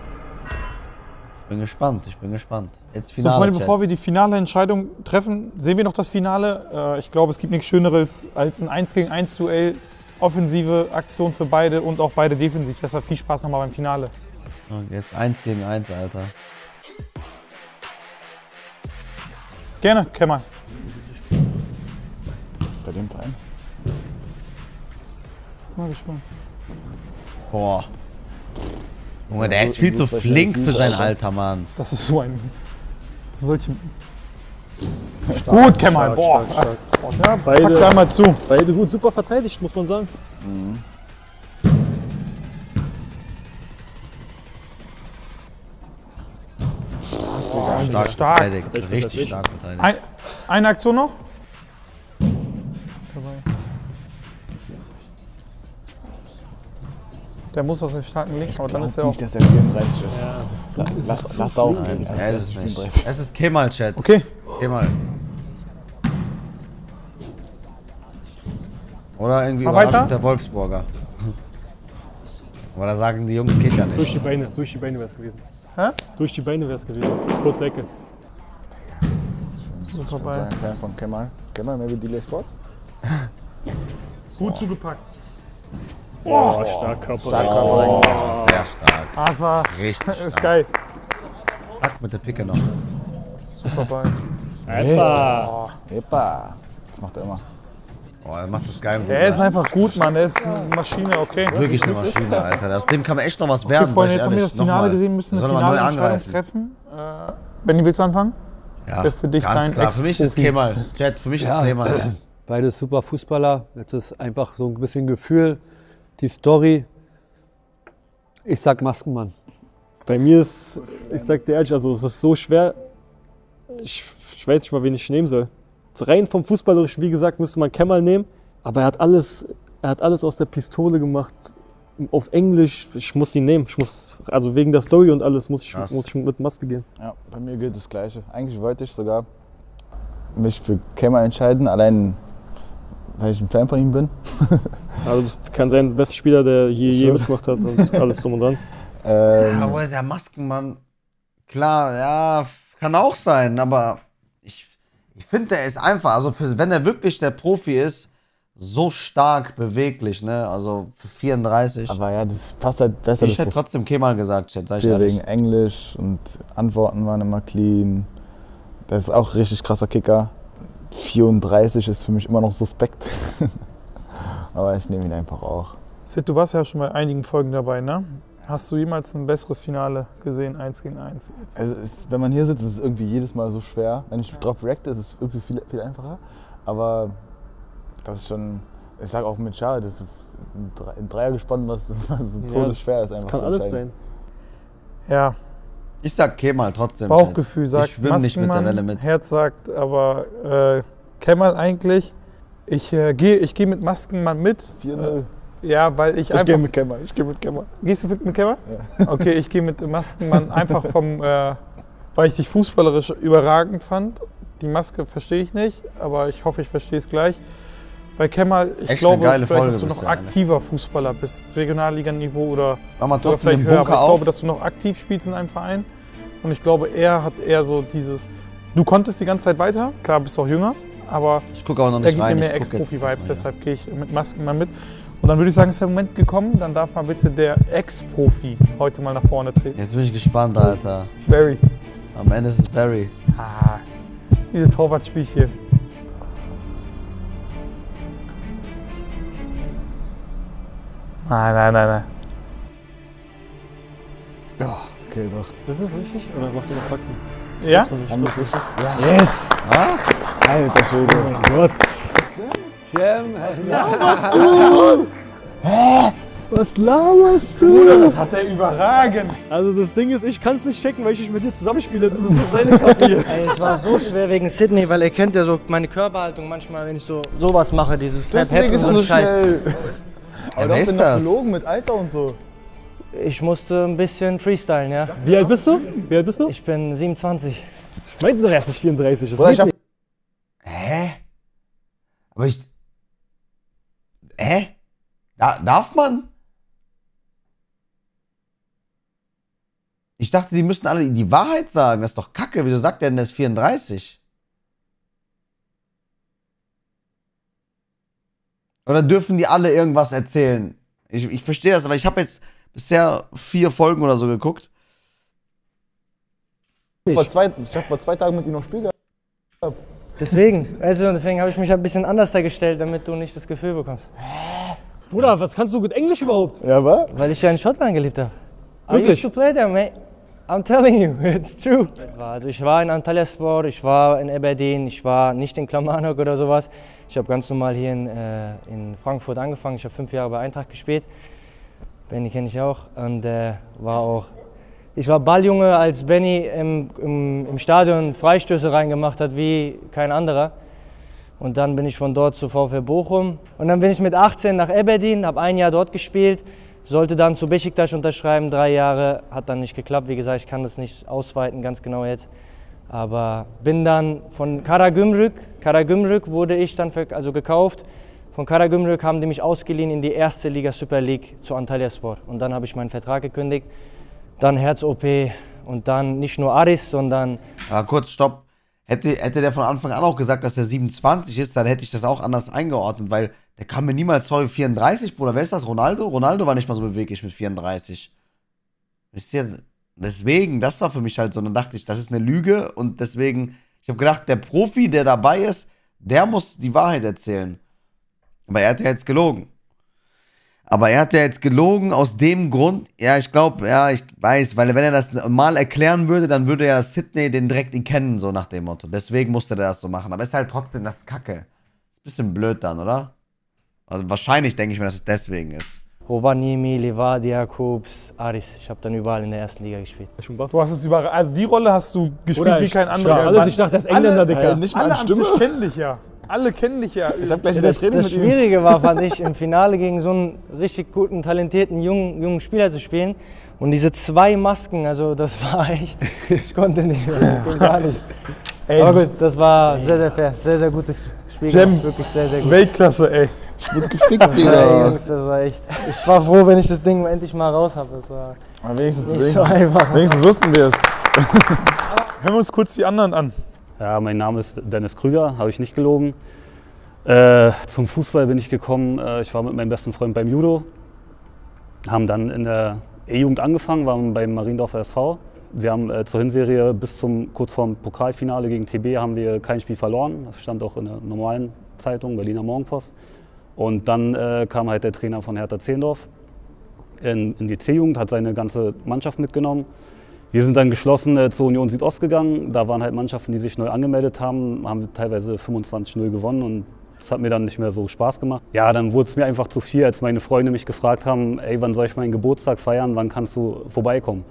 Ich bin gespannt, ich bin gespannt. Jetzt So, Finale. Freunde, Chat. bevor wir die finale Entscheidung treffen, sehen wir noch das Finale. Äh, ich glaube, es gibt nichts Schöneres als ein 1 gegen 1 Duell. Offensive Aktion für beide und auch beide defensiv. Deshalb viel Spaß nochmal beim Finale. Und jetzt eins gegen eins, Alter. Gerne, Kemal. Bei dem Verein? Mal gespannt. Boah. Junge, der ist viel zu flink für sein Alter, Mann. Das ist so ein. Solche. gut, Kemal. stark, Boah. stark, stark. Ja, beide, Pack da mal zu. Beide gut, super verteidigt, muss man sagen. Boah, Stark, stark. verteidigt. Richtig stark verteidigt. Ein, eine Aktion noch? Der muss aus der starken Linken, aber dann ist er auch. nicht, dass er 34 ist. Ja, das ist so- La- das ist lass so lass aufregen. Ja, es ist nicht. Es ist Kemal-Chat. Okay. Kemal. Oder irgendwie Mal überraschend weiter? der Wolfsburger. Aber da sagen die Jungs, geht ja Durch nicht. die Beine, durch die Beine wäre es gewesen. Hä? Durch die Beine wäre es gewesen. Kurze Ecke. Super Ich bin Ball. ein Fan von Kemal. Kemal, maybe Delay Sports? Gut zugepackt. Oh, stark Körper. Stark Oh, Körper. sehr stark. War. Richtig Ist stark. geil. Pack mit der Picke noch. Super Ball. Epa. Epa. Das macht er immer. Oh, er macht das geil. Der ist einfach gut, Mann. Der ist eine Maschine, okay. Wirklich eine Maschine, Alter. Aus dem kann man echt noch was Okay, werden. Freunde, sag jetzt ich haben wir das Finale Nochmal. gesehen, müssen Wir eine sollen mal neu finale Entscheidung angreifen. treffen. Äh, Benny, willst du anfangen? Ja, für dich ganz klar. Für mich ist Kemal. Chat, für mich ist Kemal. Beide super Fußballer. Jetzt ist einfach so ein bisschen Gefühl, die Story. Ich sag Maskenmann. Bei mir ist, ich sag dir ehrlich, also es ist so schwer. Ich, ich weiß nicht mal, wen ich nehmen soll. So rein vom Fußballerischen, wie gesagt, müsste man Kemal nehmen. Aber er hat alles, er hat alles aus der Pistole gemacht. Auf Englisch. Ich muss ihn nehmen. Ich muss, also wegen der Story und alles muss ich, Krass. muss ich mit Maske gehen. Ja, bei mir gilt das Gleiche. Eigentlich wollte ich sogar mich für Kemal entscheiden, allein weil ich ein Fan von ihm bin. Also du bist, kann sein, der beste Spieler, der hier je So. mitgemacht hat und alles drum und dran. Ähm, Ja, aber ist ja Maskenmann. Klar, ja, kann auch sein, aber ich, ich finde, der ist einfach, also für, wenn er wirklich der Profi ist, so stark beweglich, ne? Also für 34. Aber ja, das passt halt besser. Ich hätte trotzdem Kemal gesagt, Chat, sag ich ehrlich. wegen Englisch und Antworten waren immer clean. Der ist auch richtig krasser Kicker. 34 ist für mich immer noch suspekt. Aber ich nehme ihn einfach auch. Sid, du warst ja schon bei einigen Folgen dabei, ne? Hast du jemals ein besseres Finale gesehen, 1 gegen 1? Also es, wenn man hier sitzt, ist es irgendwie jedes Mal so schwer. Wenn ich drauf reacte, ist es irgendwie viel, viel einfacher. Aber das ist schon, ich sage auch mit Schade, das ist ein, Dre- ein Dreier gespannt, was, was so Ja, todesschwer ist. Einfach das kann zu alles entscheiden. Ja, Ich sag Kemal trotzdem. Bauchgefühl sagt Ich schwimme nicht mit der Maskenmann, Welle mit. Herz sagt aber äh, Kemal eigentlich. Ich äh, gehe ich geh mit Maskenmann mit. 4-0. Äh, ja, weil ich, Ich einfach... gehe mit Kemal, ich gehe mit Kemal. Gehst du mit, mit Kemal? Ja. Okay, ich gehe mit Maskenmann einfach vom, äh, weil ich dich fußballerisch überragend fand. Die Maske verstehe ich nicht, aber ich hoffe, ich verstehe es gleich. Bei Kemal, ich Echt eine glaube, vielleicht, Folge dass du noch ne? aktiver Fußballer bist. Regionalliganiveau oder, Mach mal oder vielleicht höher. Aber ich glaube, auf. dass du noch aktiv spielst in einem Verein. Und ich glaube, er hat eher so dieses. Du konntest die ganze Zeit weiter, klar, bist auch jünger, aber Ich gucke aber noch er nicht gibt rein. mir Ich mehr Ex-Profi-Vibes, deshalb gehe ich mit Masken mal mit. Und dann würde ich sagen, ist der Moment gekommen, dann darf mal bitte der Ex-Profi heute mal nach vorne treten. Jetzt bin ich gespannt, Alter. Barry. Am Ende ist es Barry. Ah, diese Torwartspielchen. Nein, nein, nein, nein. Ja, okay, doch. Ist das richtig? Oder macht ihr noch Faxen? Ja? Du? Haben du richtig? nicht? Yes! Was? Alter Schwede. Oh mein Gott. Cem, Hä? Was laberst Bruder, du? das hat er überragend. Also das Ding ist, ich kann es nicht checken, weil ich nicht mit dir zusammenspiele. Das ist so seine Kapier. Ey, es war so schwer wegen Sydney, weil er kennt ja so meine Körperhaltung manchmal, wenn ich so sowas mache, dieses Deswegen und ist so ein so Scheiß. schnell. Ja, Aber wer du ist bist das? gelogen mit Alter und so. Ich musste ein bisschen freestylen, ja. Wie alt bist du? Wie alt bist du? Ich bin 27. Ich meinte doch erst nicht 34. Das Bruder, geht ich hab- nicht. Hä? Aber ich. Hä? Da, darf man? Ich dachte, die müssen alle die Wahrheit sagen. Das ist doch kacke. Wieso sagt der denn, der ist 34? Oder dürfen die alle irgendwas erzählen? Ich, ich verstehe das, aber ich habe jetzt bisher vier Folgen oder so geguckt. Vor zwei, ich habe vor zwei Tagen mit ihm noch Spiel gehabt. Deswegen, also deswegen habe ich mich ein bisschen anders dargestellt, damit du nicht das Gefühl bekommst. Bruder, was kannst du gut Englisch überhaupt? Ja, wa? Weil ich ja in Schottland gelebt habe. I Wirklich? used to play there, mate. I'm telling you, it's true. Also ich war in Antalyaspor, ich war in Aberdeen, ich war nicht in Klamanok oder sowas. Ich habe ganz normal hier in, äh, in Frankfurt angefangen. Ich habe fünf Jahre bei Eintracht gespielt. Benny kenne ich auch und äh, war auch. Ich war Balljunge, als Benny im, im, im Stadion Freistöße reingemacht hat wie kein anderer. Und dann bin ich von dort zu VfL Bochum. Und dann bin ich mit 18 nach Aberdeen, habe ein Jahr dort gespielt, sollte dann zu Besiktas unterschreiben, drei Jahre, hat dann nicht geklappt. Wie gesagt, ich kann das nicht ausweiten, ganz genau jetzt. Aber bin dann von Karagümrük, Karagümrük wurde ich dann ver- also gekauft. Von Karagümrük haben die mich ausgeliehen in die erste Liga Super League zu Antalyaspor. Und dann habe ich meinen Vertrag gekündigt. Dann Herz-OP und dann nicht nur Aris, sondern Ja, kurz, stopp. Hätte, hätte der von Anfang an auch gesagt, dass er 27 ist, dann hätte ich das auch anders eingeordnet, weil der kam mir niemals vor wie 34, Bruder. Wer ist das? Ronaldo? Ronaldo war nicht mal so beweglich mit 34. Wisst ihr? Deswegen, das war für mich halt so. Dann dachte ich, das ist eine Lüge und deswegen, ich habe gedacht, der Profi, der dabei ist, der muss die Wahrheit erzählen. Aber er hat ja jetzt gelogen. Aber er hat ja jetzt gelogen aus dem Grund, ja, ich glaube, ja, ich weiß, weil wenn er das mal erklären würde, dann würde ja Sydney den direkt kennen, so nach dem Motto. Deswegen musste der das so machen. Aber ist halt trotzdem, das kacke. Ist bisschen blöd dann, oder? Also wahrscheinlich denke ich mir, dass es deswegen ist. Rovaniemi, Levadia, Kups, Aris. Ich habe dann überall in der ersten Liga gespielt. Du hast es überall. Also die Rolle hast du gespielt Bruder, wie kein anderer. alles- ich dachte, das ist Engländer, alle, Dicker. Äh, Nicht alle mal am Stimme. Tisch kennen dich ja. Alle kennen dich ja. Ich hab gleich Ja, wieder das, Training das mit ihm. Schwierige war, fand ich, im Finale gegen so einen richtig guten, talentierten jungen, jungen Spieler zu spielen. Und diese zwei Masken, also das war echt, ich konnte nicht, mehr, das ging gar nicht. Ey, Aber gut, das war sehr, sehr fair, sehr, sehr gutes Spiel. Gemacht, wirklich sehr, sehr gut. Weltklasse, ey. Ich wurde gefickt, Das war, ey, Digga. Jungs, das war echt. Ich war froh, wenn ich das Ding endlich mal raus habe. Das war Aber wenigstens, nicht wenigstens, so einfach. wenigstens wussten wir es. Hören wir uns kurz die anderen an. Ja, mein Name ist Dennis Krüger, habe ich nicht gelogen. Äh, zum Fußball bin ich gekommen. Äh, ich war mit meinem besten Freund beim Judo. Haben dann in der E-Jugend angefangen, waren beim Mariendorfer SV. Wir haben äh, zur Hinserie bis zum kurz vorm Pokalfinale gegen TB haben wir kein Spiel verloren. Das stand auch in der normalen Zeitung, Berliner Morgenpost. Und dann äh, kam halt der Trainer von Hertha Zehendorf in, in die C-Jugend, hat seine ganze Mannschaft mitgenommen. Wir sind dann geschlossen äh, zur Union Südost gegangen. Da waren halt Mannschaften, die sich neu angemeldet haben, haben wir teilweise 25-0 gewonnen und das hat mir dann nicht mehr so Spaß gemacht. Ja, dann wurde es mir einfach zu viel, als meine Freunde mich gefragt haben, ey, wann soll ich meinen Geburtstag feiern, wann kannst du vorbeikommen?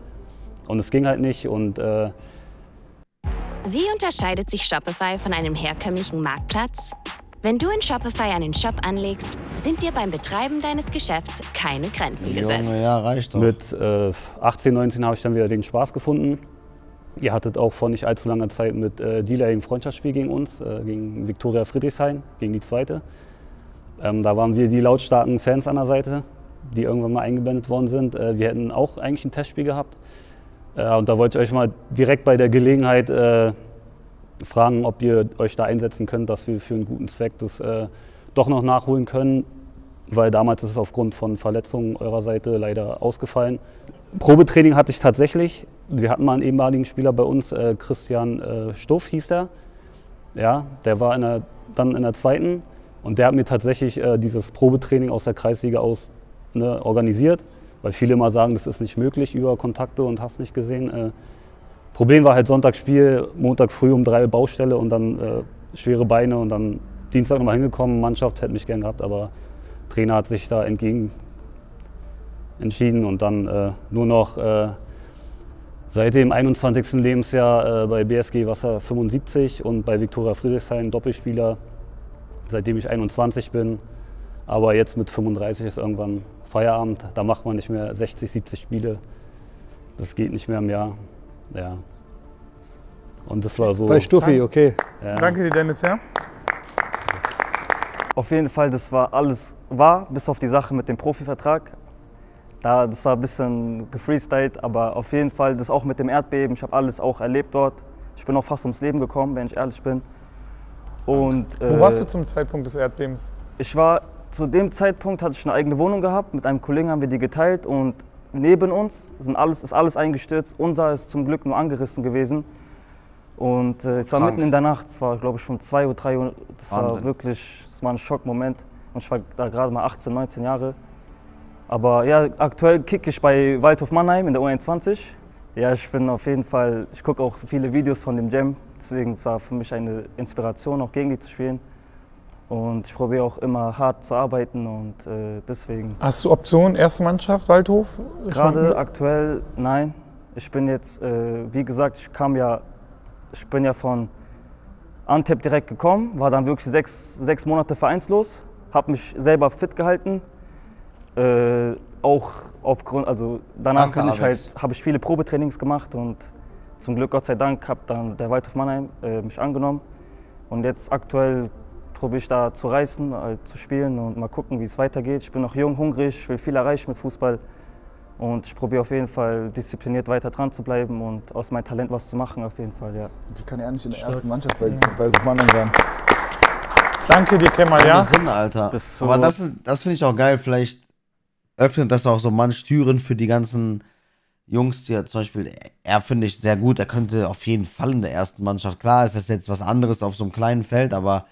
Und es ging halt nicht und äh, Wie unterscheidet sich Shopify von einem herkömmlichen Marktplatz? Wenn du in Shopify einen Shop anlegst, sind dir beim Betreiben deines Geschäfts keine Grenzen gesetzt. ja, reicht doch. Mit äh, 18, 19 habe ich dann wieder den Spaß gefunden. Ihr hattet auch vor nicht allzu langer Zeit mit äh, Dealer ein Freundschaftsspiel gegen uns, äh, gegen Viktoria Friedrichshain, gegen die zweite. Ähm, da waren wir die lautstarken Fans an der Seite, die irgendwann mal eingeblendet worden sind. Äh, wir hätten auch eigentlich ein Testspiel gehabt. Äh, und da wollte ich euch mal direkt bei der Gelegenheit äh, fragen, ob ihr euch da einsetzen könnt, dass wir für einen guten Zweck das äh, doch noch nachholen können, weil damals ist es aufgrund von Verletzungen eurer Seite leider ausgefallen. Probetraining hatte ich tatsächlich. Wir hatten mal einen ehemaligen Spieler bei uns, äh, Christian äh, Stuff hieß der. Ja, der war in der, dann in der zweiten und der hat mir tatsächlich äh, dieses Probetraining aus der Kreisliga aus ne, organisiert, weil viele immer sagen, das ist nicht möglich über Kontakte und hast nicht gesehen. Problem war halt Sonntagsspiel, Montag früh um drei Baustelle und dann äh, schwere Beine und dann Dienstag nochmal hingekommen. Mannschaft hätte mich gern gehabt, aber Trainer hat sich da entgegen entschieden und dann äh, nur noch äh, seit dem 21. Lebensjahr äh, bei BSG Wasser 75 und bei Viktoria Friedrichshain Doppelspieler, seitdem ich 21 bin. Aber jetzt mit 35 ist irgendwann Feierabend. Da macht man nicht mehr 60, 70 Spiele. Das geht nicht mehr im Jahr. Ja. Und das war so. Bei Stuffi, okay. Ja. Danke dir, Dennis, ja? Auf jeden Fall, das war alles wahr, bis auf die Sache mit dem Profivertrag. Da, das war ein bisschen gefreestylt, aber auf jeden Fall das auch mit dem Erdbeben. Ich habe alles auch erlebt dort. Ich bin auch fast ums Leben gekommen, wenn ich ehrlich bin. Und, Wo äh, warst du zum Zeitpunkt des Erdbebens? Ich war zu dem Zeitpunkt hatte ich eine eigene Wohnung gehabt. Mit einem Kollegen haben wir die geteilt und neben uns, sind alles, ist alles eingestürzt. Unser ist zum Glück nur angerissen gewesen. Und äh, es war mitten in der Nacht, es war glaube ich schon 2 Uhr, 3 Uhr. Das war Wahnsinn. wirklich, es war ein Schockmoment. Und ich war da gerade mal 18, 19 Jahre. Aber ja, aktuell kicke ich bei Waldhof Mannheim in der U21. Ja, ich bin auf jeden Fall, ich gucke auch viele Videos von dem Jam. Deswegen es war für mich eine Inspiration, auch gegen die zu spielen. Und ich probiere auch immer hart zu arbeiten und äh, deswegen. Hast du Option, erste Mannschaft, Waldhof? Gerade aktuell nein. Ich bin jetzt, äh, wie gesagt, ich kam ja, ich bin ja von Antep direkt gekommen, war dann wirklich sechs, sechs Monate vereinslos, habe mich selber fit gehalten. Äh, auch aufgrund, also danach bin ich halt, habe ich viele Probetrainings gemacht und zum Glück, Gott sei Dank, hat dann der Waldhof Mannheim äh, mich angenommen. Und jetzt aktuell probiere ich da zu reißen, halt zu spielen und mal gucken, wie es weitergeht. Ich bin noch jung, hungrig, ich will viel erreichen mit Fußball. Und ich probiere auf jeden Fall diszipliniert weiter dran zu bleiben und aus meinem Talent was zu machen, auf jeden Fall, ja. Wie kann er nicht in der Stark. ersten Mannschaft bei, bei so Mannheim sein? Danke dir, Kemal, ja? Sinn, Alter. Zu- Aber das, ist- das finde ich auch geil. Vielleicht öffnet das auch so manch Türen für die ganzen Jungs hier. Zum Beispiel, er finde ich sehr gut. Er könnte auf jeden Fall in der ersten Mannschaft. Klar ist das jetzt was anderes auf so einem kleinen Feld, aber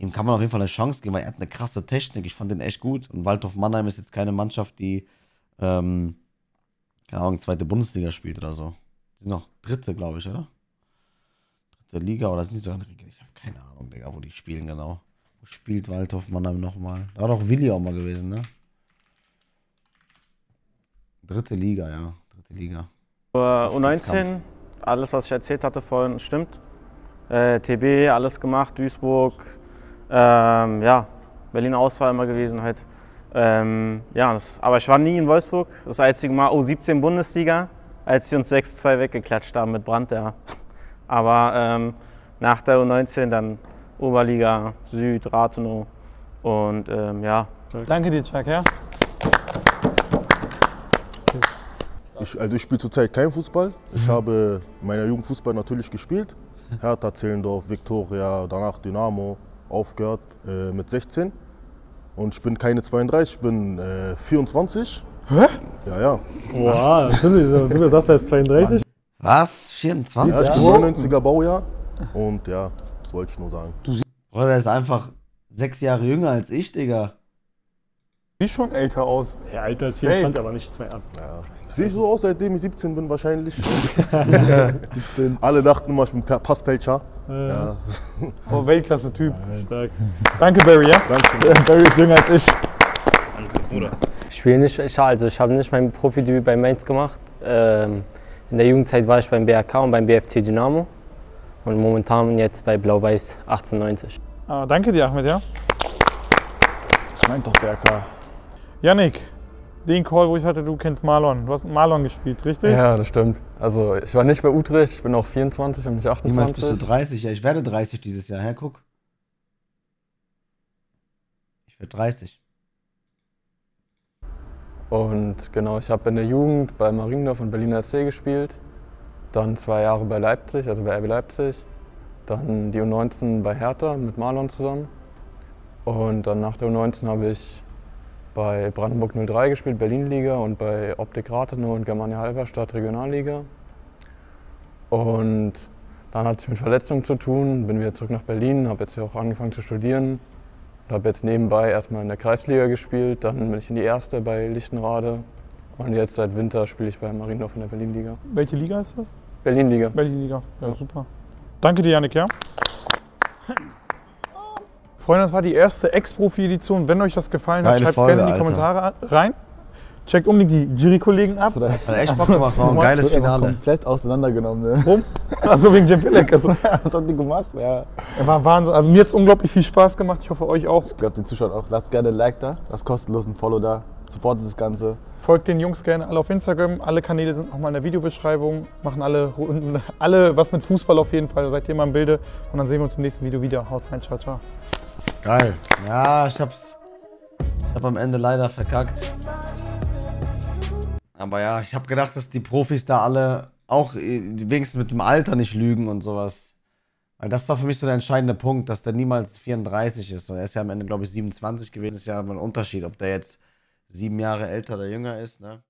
ihm kann man auf jeden Fall eine Chance geben, weil er hat eine krasse Technik. Ich fand den echt gut. Und Waldhof Mannheim ist jetzt keine Mannschaft, die, ähm, keine Ahnung, zweite Bundesliga spielt oder so. Die sind noch dritte, glaube ich, oder? Dritte Liga oder sind die sogar in der Regel? Ich habe keine Ahnung, Digga, wo die spielen genau. Wo spielt Waldhof Mannheim nochmal? Da war doch Willi auch mal gewesen, ne? Dritte Liga, ja. Dritte Liga. Äh, Abstiegskampf. U19, alles, was ich erzählt hatte vorhin, stimmt. Äh, TB, alles gemacht, Duisburg, ähm, ja, Berliner Auswahl immer gewesen halt. Ähm, ja, das, aber ich war nie in Wolfsburg. Das einzige Mal U17 Bundesliga, als sie uns 6-2 weggeklatscht haben mit Brand, ja. Aber ähm, nach der U19 dann Oberliga, Süd, Rathenow und ähm, ja. Danke dir, Chuck, ja? Ich, also ich spiele zurzeit keinen Fußball. Ich Mhm. habe in meiner Jugend Fußball natürlich gespielt. Hertha, Zehlendorf, Viktoria, danach Dynamo, aufgehört äh, mit 16. Und ich bin keine 32, ich bin äh, 24. Hä? Ja, ja. Wow, natürlich, du sagst jetzt 32? Was? 24? Ja, ich bin 99er Baujahr. Und ja, das wollte ich nur sagen. Bruder, der ist einfach sechs Jahre jünger als ich, Digga. Sieht schon älter aus. Ja, älter als Safe. 24, aber nicht zwei Jahre. Ja. Sehe ich so aus, seitdem ich 17 bin wahrscheinlich. Alle dachten immer, ich bin Passfälscher. Ja. Oh, Weltklasse-Typ. Stark. Danke, Barry, ja? Dankeschön. Barry ist jünger als ich. Ich spiele nicht, ich, also ich habe nicht mein Profidebüt bei Mainz gemacht. Ähm, in der Jugendzeit war ich beim BRK und beim BFC Dynamo und momentan jetzt bei Blau-Weiß 1890. Ah, danke dir, Ahmed, ja? Ich meinte doch BRK. Yannick, den Call, wo ich hatte, du kennst Marlon. Du hast mit Marlon gespielt, richtig? Ja, das stimmt. Also ich war nicht bei Utrecht, ich bin auch 24 und nicht Niemals 28. bist du 30. Ja, ich werde 30 dieses Jahr. Hä, guck. Ich werde 30. Und genau, ich habe in der Jugend bei Mariendorf und Berliner SC gespielt. Dann zwei Jahre bei Leipzig, also bei RB Leipzig. Dann die U19 bei Hertha mit Marlon zusammen. Und dann nach der U19 habe ich bei Brandenburg 03 gespielt, Berlin-Liga und bei Optik Rathenow und Germania Halberstadt Regionalliga. Und dann hatte ich mit Verletzungen zu tun, bin wieder zurück nach Berlin, habe jetzt hier auch angefangen zu studieren. Und habe jetzt nebenbei erstmal in der Kreisliga gespielt, dann bin ich in die erste bei Lichtenrade und jetzt seit Winter spiele ich bei Mariendorf in der Berlin-Liga. Welche Liga ist das? Berlin-Liga. Berlin-Liga. Ja, super. Danke dir, Yannick, ja? Freunde, das war die erste Ex-Profi-Edition. Wenn euch das gefallen hat, schreibt es gerne in die Alter. Kommentare rein. Checkt unbedingt die Jury-Kollegen ab. Hat echt Bock gemacht, war ein geiles Finale. komplett auseinandergenommen. Ne? Warum? Achso, wegen Jim Villek. Also, Was hat die gemacht? Ja. er war Wahnsinn. Also mir hat es unglaublich viel Spaß gemacht. Ich hoffe, euch auch. Ich glaube, den Zuschauern auch. Lasst gerne ein Like da, lasst kostenlos ein Follow da. Supportet das Ganze. Folgt den Jungs gerne alle auf Instagram. Alle Kanäle sind nochmal in der Videobeschreibung. Machen alle, Runden- alle was mit Fußball auf jeden Fall. Seid ihr mal im Bilde. Und dann sehen wir uns im nächsten Video wieder. Haut rein. Ciao, ciao. Geil. Ja, ich hab's. Ich hab am Ende leider verkackt. Aber ja, ich hab gedacht, dass die Profis da alle auch äh, wenigstens mit dem Alter nicht lügen und sowas. Weil das war für mich so der entscheidende Punkt, dass der niemals 34 ist. Und er ist ja am Ende, glaube ich, 27 gewesen. ist ja aber ein Unterschied, ob der jetzt sieben Jahre älter oder jünger ist, ne?